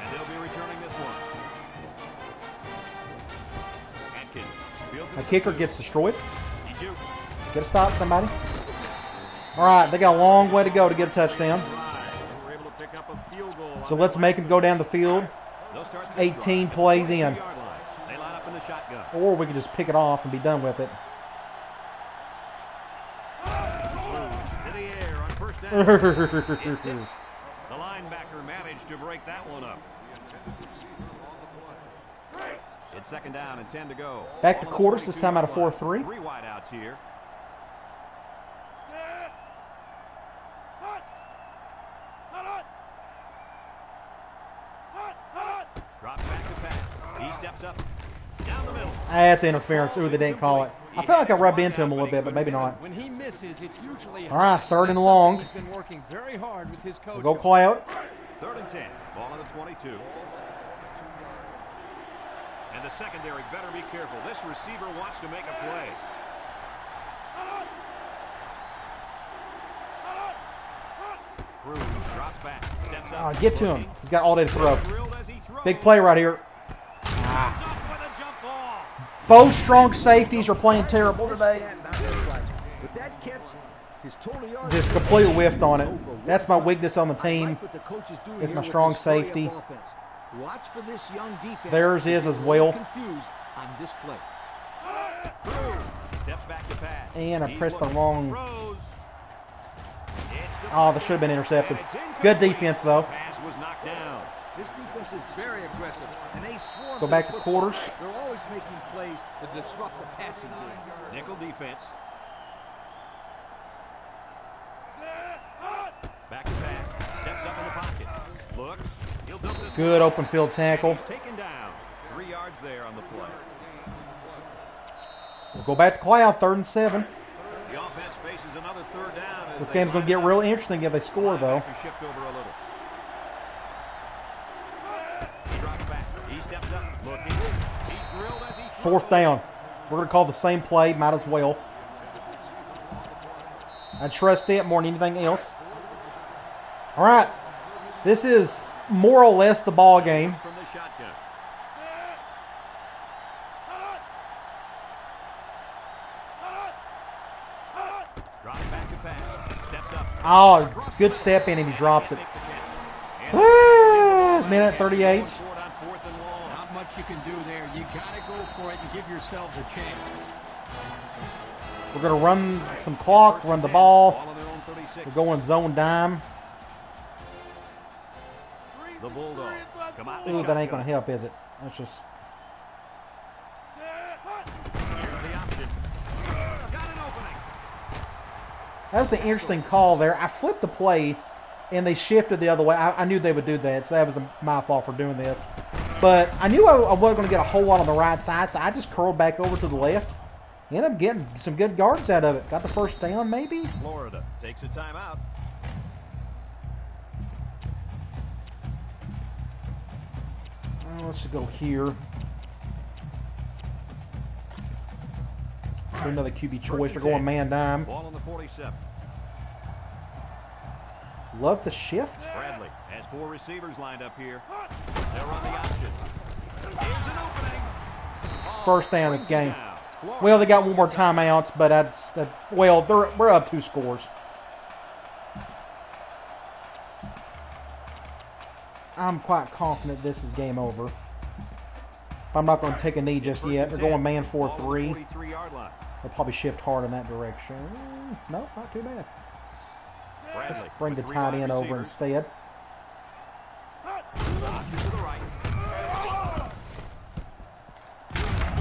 And they'll be returning this one. Atkins. Fields it My kicker gets destroyed. Get a stop, somebody. All right, they got a long way to go to get a touchdown. So let's make him go down the field, They'll start this 18 plays in. 42-yard line. They line up in the shotgun. or we could just pick it off and be done with it. The air on first down. It's tipped. The linebacker managed to break that one up. It's second down and 10 to go. Back to Ball on the quarters, this time out of 4-3. Three wideouts here. Drops back to pass. He steps up. Down the middle. That's interference. Ooh, they didn't call it. I felt like I rubbed into him a little bit, but maybe not. When he misses, it's usually All right, third and long. He's been working very hard with his coach. Go Cloud. Third and 10. Ball on the 22. And the secondary better be careful. This receiver wants to make a play. Cruz drops back, steps up. Oh, get to him. He's got all day to throw. Drilled as he throws. Big play right here. Up with a jump ball. Both strong safeties are playing terrible today. With that catch, his total yards Just completely whiffed on it. That's my weakness on the team. like what the coach is It's my strong this story of safety. Watch for this young defense. Theirs is as well. Confused on this play. Cruz steps back to pass. And I pressed the wrong- Oh, that should have been intercepted. And it's Good incomplete. defense, though. Go back to quarters. They're always making plays to disrupt the passing game. Nickel defense. Back to pass. Steps up in the pocket. Looks. He'll dump this Good open field tackle. Taken down. Three yards there on the play. We'll go back to Cloud, third and seven. The offense faces another third down. This game's going to get line real interesting if they score, though. Linebacker shift over a little. He drops back. He steps up. Looking. He's drilled as he throws. Fourth down. We're going to call the same play. Might as well. I trust it more than anything else. All right. This is more or less the ball game. Oh, good step in and he drops it. Ah, Minute 38. It and give yourselves a chance. We're going to run some clock, run the ball. Ball on their own 36. We're going zone dime. The Bulldogs come out. Ooh, that ain't going to help, is it? That's just. Here's the option. Got an opening. That was an interesting call there. I flipped the play, and they shifted the other way. I, I knew they would do that, so that was my fault for doing this. But I knew I, I wasn't going to get a whole lot on the right side, so I just curled back over to the left. Ended up getting some good guards out of it. Got the first down, maybe. Florida takes a timeout. Uh, let's go here. Do another QB choice. They're going man dime. Ball on the 47. Love the shift. Bradley has four receivers lined up here. They'll run the option. Here's an opening. First down, it's game. Well, they got one more timeouts, but that's that. Well, they're we're up two scores. I'm quite confident this is game over. I'm not going to take a knee just yet. They're going man Ball four on the three. 43 yard line. They'll probably shift hard in that direction. No, not too bad. Let's bring the tight end over instead. Option to the right.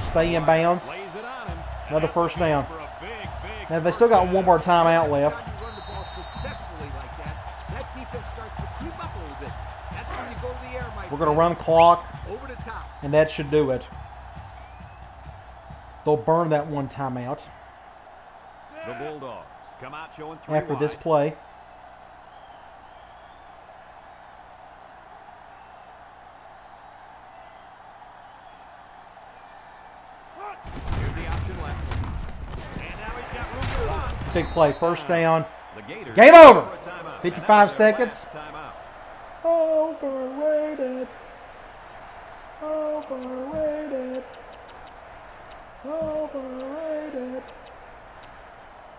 Stay in bounds. Lays it on him. Another first down. For a big, big Now they still got one more timeout left. You run the ball successfully like that, that defense starts to creep up a little bit. That's when you go to the air, my We're going to run clock, and that should do it. They'll burn that one timeout The Bulldogs come out showing three after this play. Here's the option left. Big play. First down. Game over. for a timeout. 55 And that's their seconds. Overrated. Overrated. Overrated.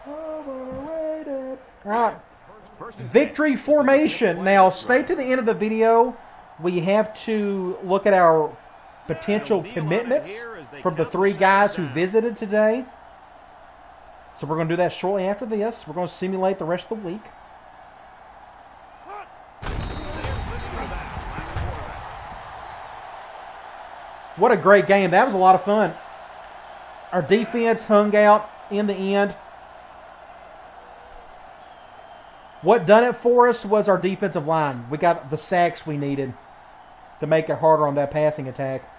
Overrated. All right. Victory formation. Now, stay to the end of the video. We have to look at our potential commitments from the three guys who visited today. So we're going to do that shortly after this. We're going to simulate the rest of the week. What a great game. That was a lot of fun. Our defense hung out in the end. What done it for us was our defensive line. We got the sacks we needed to make it harder on that passing attack.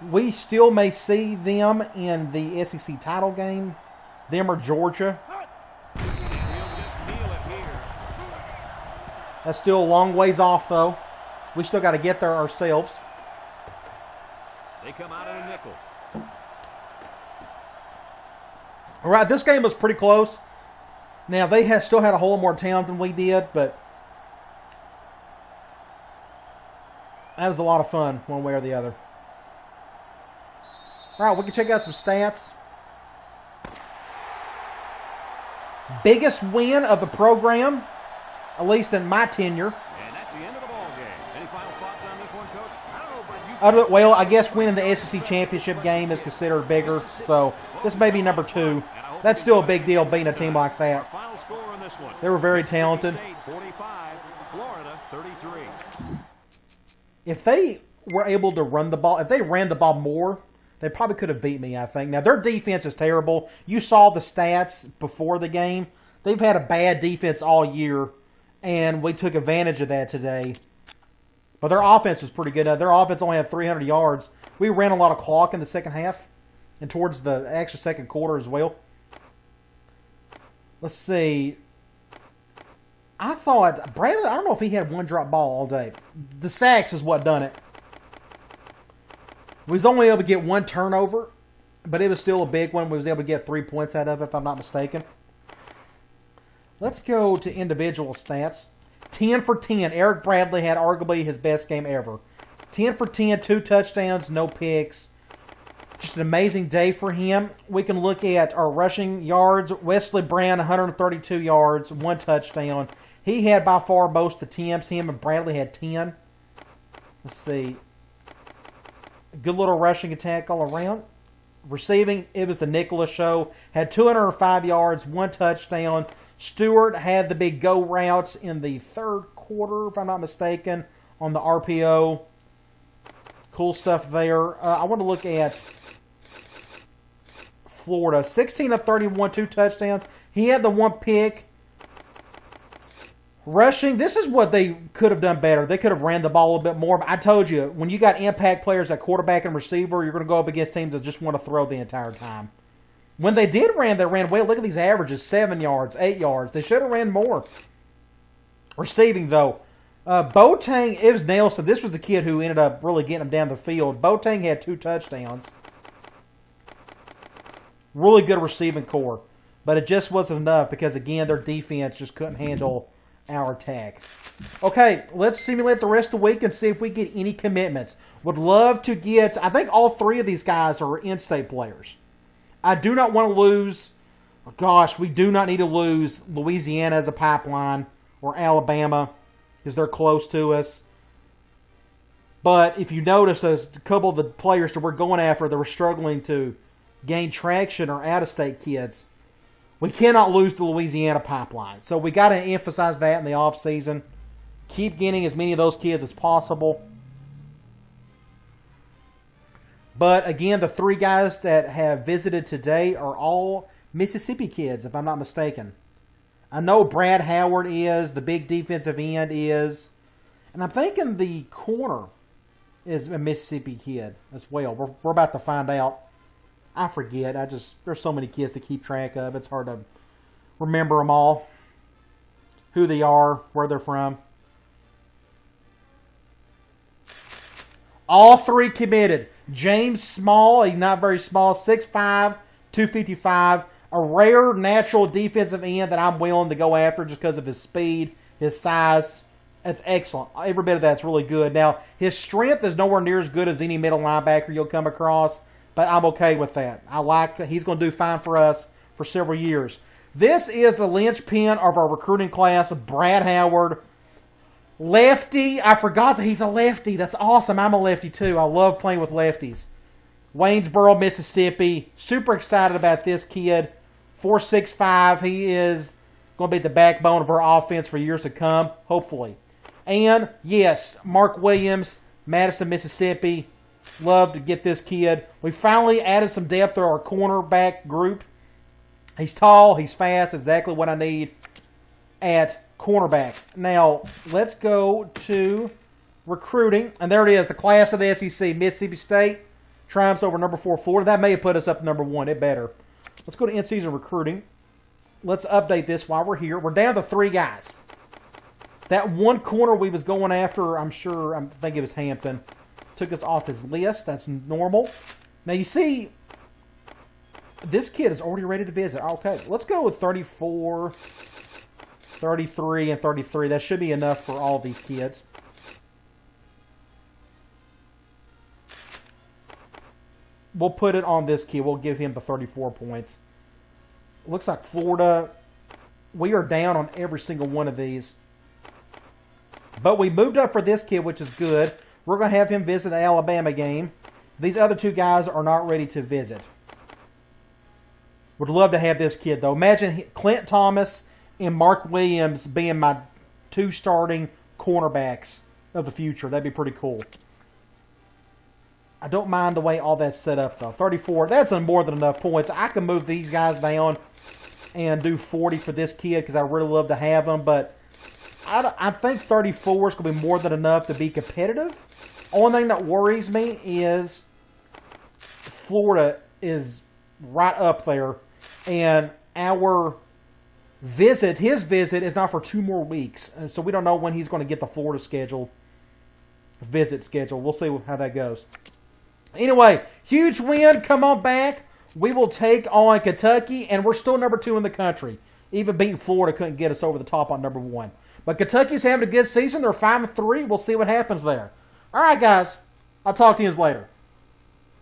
We still may see them in the SEC title game. Them or Georgia. He'll just kneel it here. That's still a long ways off, though. We still got to get there ourselves. They come out in a nickel. All right, this game was pretty close. Now they had still had a whole lot more talent than we did, but that was a lot of fun, one way or the other. All right, we can check out some stats. Biggest win of the program, at least in my tenure. And that's the end of the ball game. Any final thoughts on this one, Coach? I don't know, but you Other, well, I guess winning the SEC championship game is considered bigger, so this may be number two. That's still a big deal beating a team like that. final score on this one. They were very talented. 45, Florida 33. if they were able to run the ball, if they ran the ball more, they probably could have beat me, I think. Now, their defense is terrible. You saw the stats before the game. They've had a bad defense all year, and we took advantage of that today. But their offense was pretty good. Uh, their offense only had 300 yards. We ran a lot of clock in the second half and towards the actual second quarter as well. Let's see. I thought Bradley. I don't know if he had one drop ball all day. The sacks is what done it. We was only able to get one turnover, but it was still a big one. We was able to get three points out of it, if I'm not mistaken. Let's go to individual stats. 10 for 10. Eric Bradley had arguably his best game ever. 10 for 10, two touchdowns, no picks. Just an amazing day for him. We can look at our rushing yards. Wesley Brown, 132 yards, one touchdown. He had by far most the attempts. Him and Bradley had 10. Let's see. Good little rushing attack all around. Receiving, it was the Nicholas show. Had 205 yards, one touchdown. Stewart had the big go routes in the third quarter, if I'm not mistaken, on the RPO. Cool stuff there. Uh, I want to look at Florida. 16 of 31, two touchdowns. He had the one pick. Rushing, this is what they could have done better. They could have ran the ball a bit more. I told you, when you got impact players at quarterback and receiver, you're going to go up against teams that just want to throw the entire time. When they did ran, they ran well. Look at these averages: seven yards, eight yards. They should have ran more. Receiving though, uh, Boateng, it was Nelson. This was the kid who ended up really getting him down the field. Boateng had two touchdowns. Really good receiving corps, but it just wasn't enough because again, their defense just couldn't handle our tag. Okay, let's simulate the rest of the week and see if we get any commitments. Would love to get. I think all three of these guys are in-state players. I do not want to lose. Oh gosh, we do not need to lose Louisiana as a pipeline or Alabama because they're close to us. But if you notice, a couple of the players that we're going after that were struggling to gain traction are out of state kids. We cannot lose the Louisiana pipeline. So we got to emphasize that in the offseason. Keep getting as many of those kids as possible. But again, the three guys that have visited today are all Mississippi kids, if I'm not mistaken. I know Brad Howard is, the big defensive end is, and I'm thinking the corner is a Mississippi kid as well. We're, we're about to find out. I forget. I just, there's so many kids to keep track of. It's hard to remember them all, who they are, where they're from. All three committed. James Small, he's not very small, 6'5", 255. A rare natural defensive end that I'm willing to go after just because of his speed, his size. That's excellent. Every bit of that's really good. Now, his strength is nowhere near as good as any middle linebacker you'll come across, but I'm okay with that. I like he's going to do fine for us for several years. This is the linchpin of our recruiting class, Brad Howard. Lefty, I forgot that he's a lefty. That's awesome. I'm a lefty too. I love playing with lefties. Waynesboro, Mississippi. Super excited about this kid. 465. He is going to be the backbone of our offense for years to come, hopefully. And yes, Mark Williams, Madison, Mississippi. Love to get this kid. We finally added some depth to our cornerback group. He's tall, he's fast, exactly what I need at cornerback. Now, let's go to recruiting. And there it is, the class of the SEC. Mississippi State triumphs over number four Florida. That may have put us up number one. It better. Let's go to in-season recruiting. Let's update this while we're here. We're down to three guys. That one corner we was going after, I'm sure, I think it was Hampton, took us off his list. That's normal. Now, you see, this kid is already ready to visit. Okay, let's go with 34, 33, and 33. That should be enough for all these kids. We'll put it on this kid. We'll give him the 34 points. Looks like Florida, we are down on every single one of these. But we moved up for this kid, which is good. We're going to have him visit the Alabama game. These other two guys are not ready to visit. Would love to have this kid, though. Imagine Clint Thomas and Mark Williams being my two starting cornerbacks of the future. That'd be pretty cool. I don't mind the way all that's set up, though. 34, that's more than enough points. I can move these guys down and do 40 for this kid because I really love to have him, but I, I think 34 is going to be more than enough to be competitive. Only thing that worries me is Florida is right up there, and our visit, his visit, is not for two more weeks, and so we don't know when he's going to get the Florida schedule, visit schedule. We'll see how that goes. Anyway, huge win. Come on back. We will take on Kentucky, and we're still number two in the country. Even beating Florida couldn't get us over the top on number one. But Kentucky's having a good season. They're 5 3. We'll see what happens there. All right, guys. I'll talk to you later.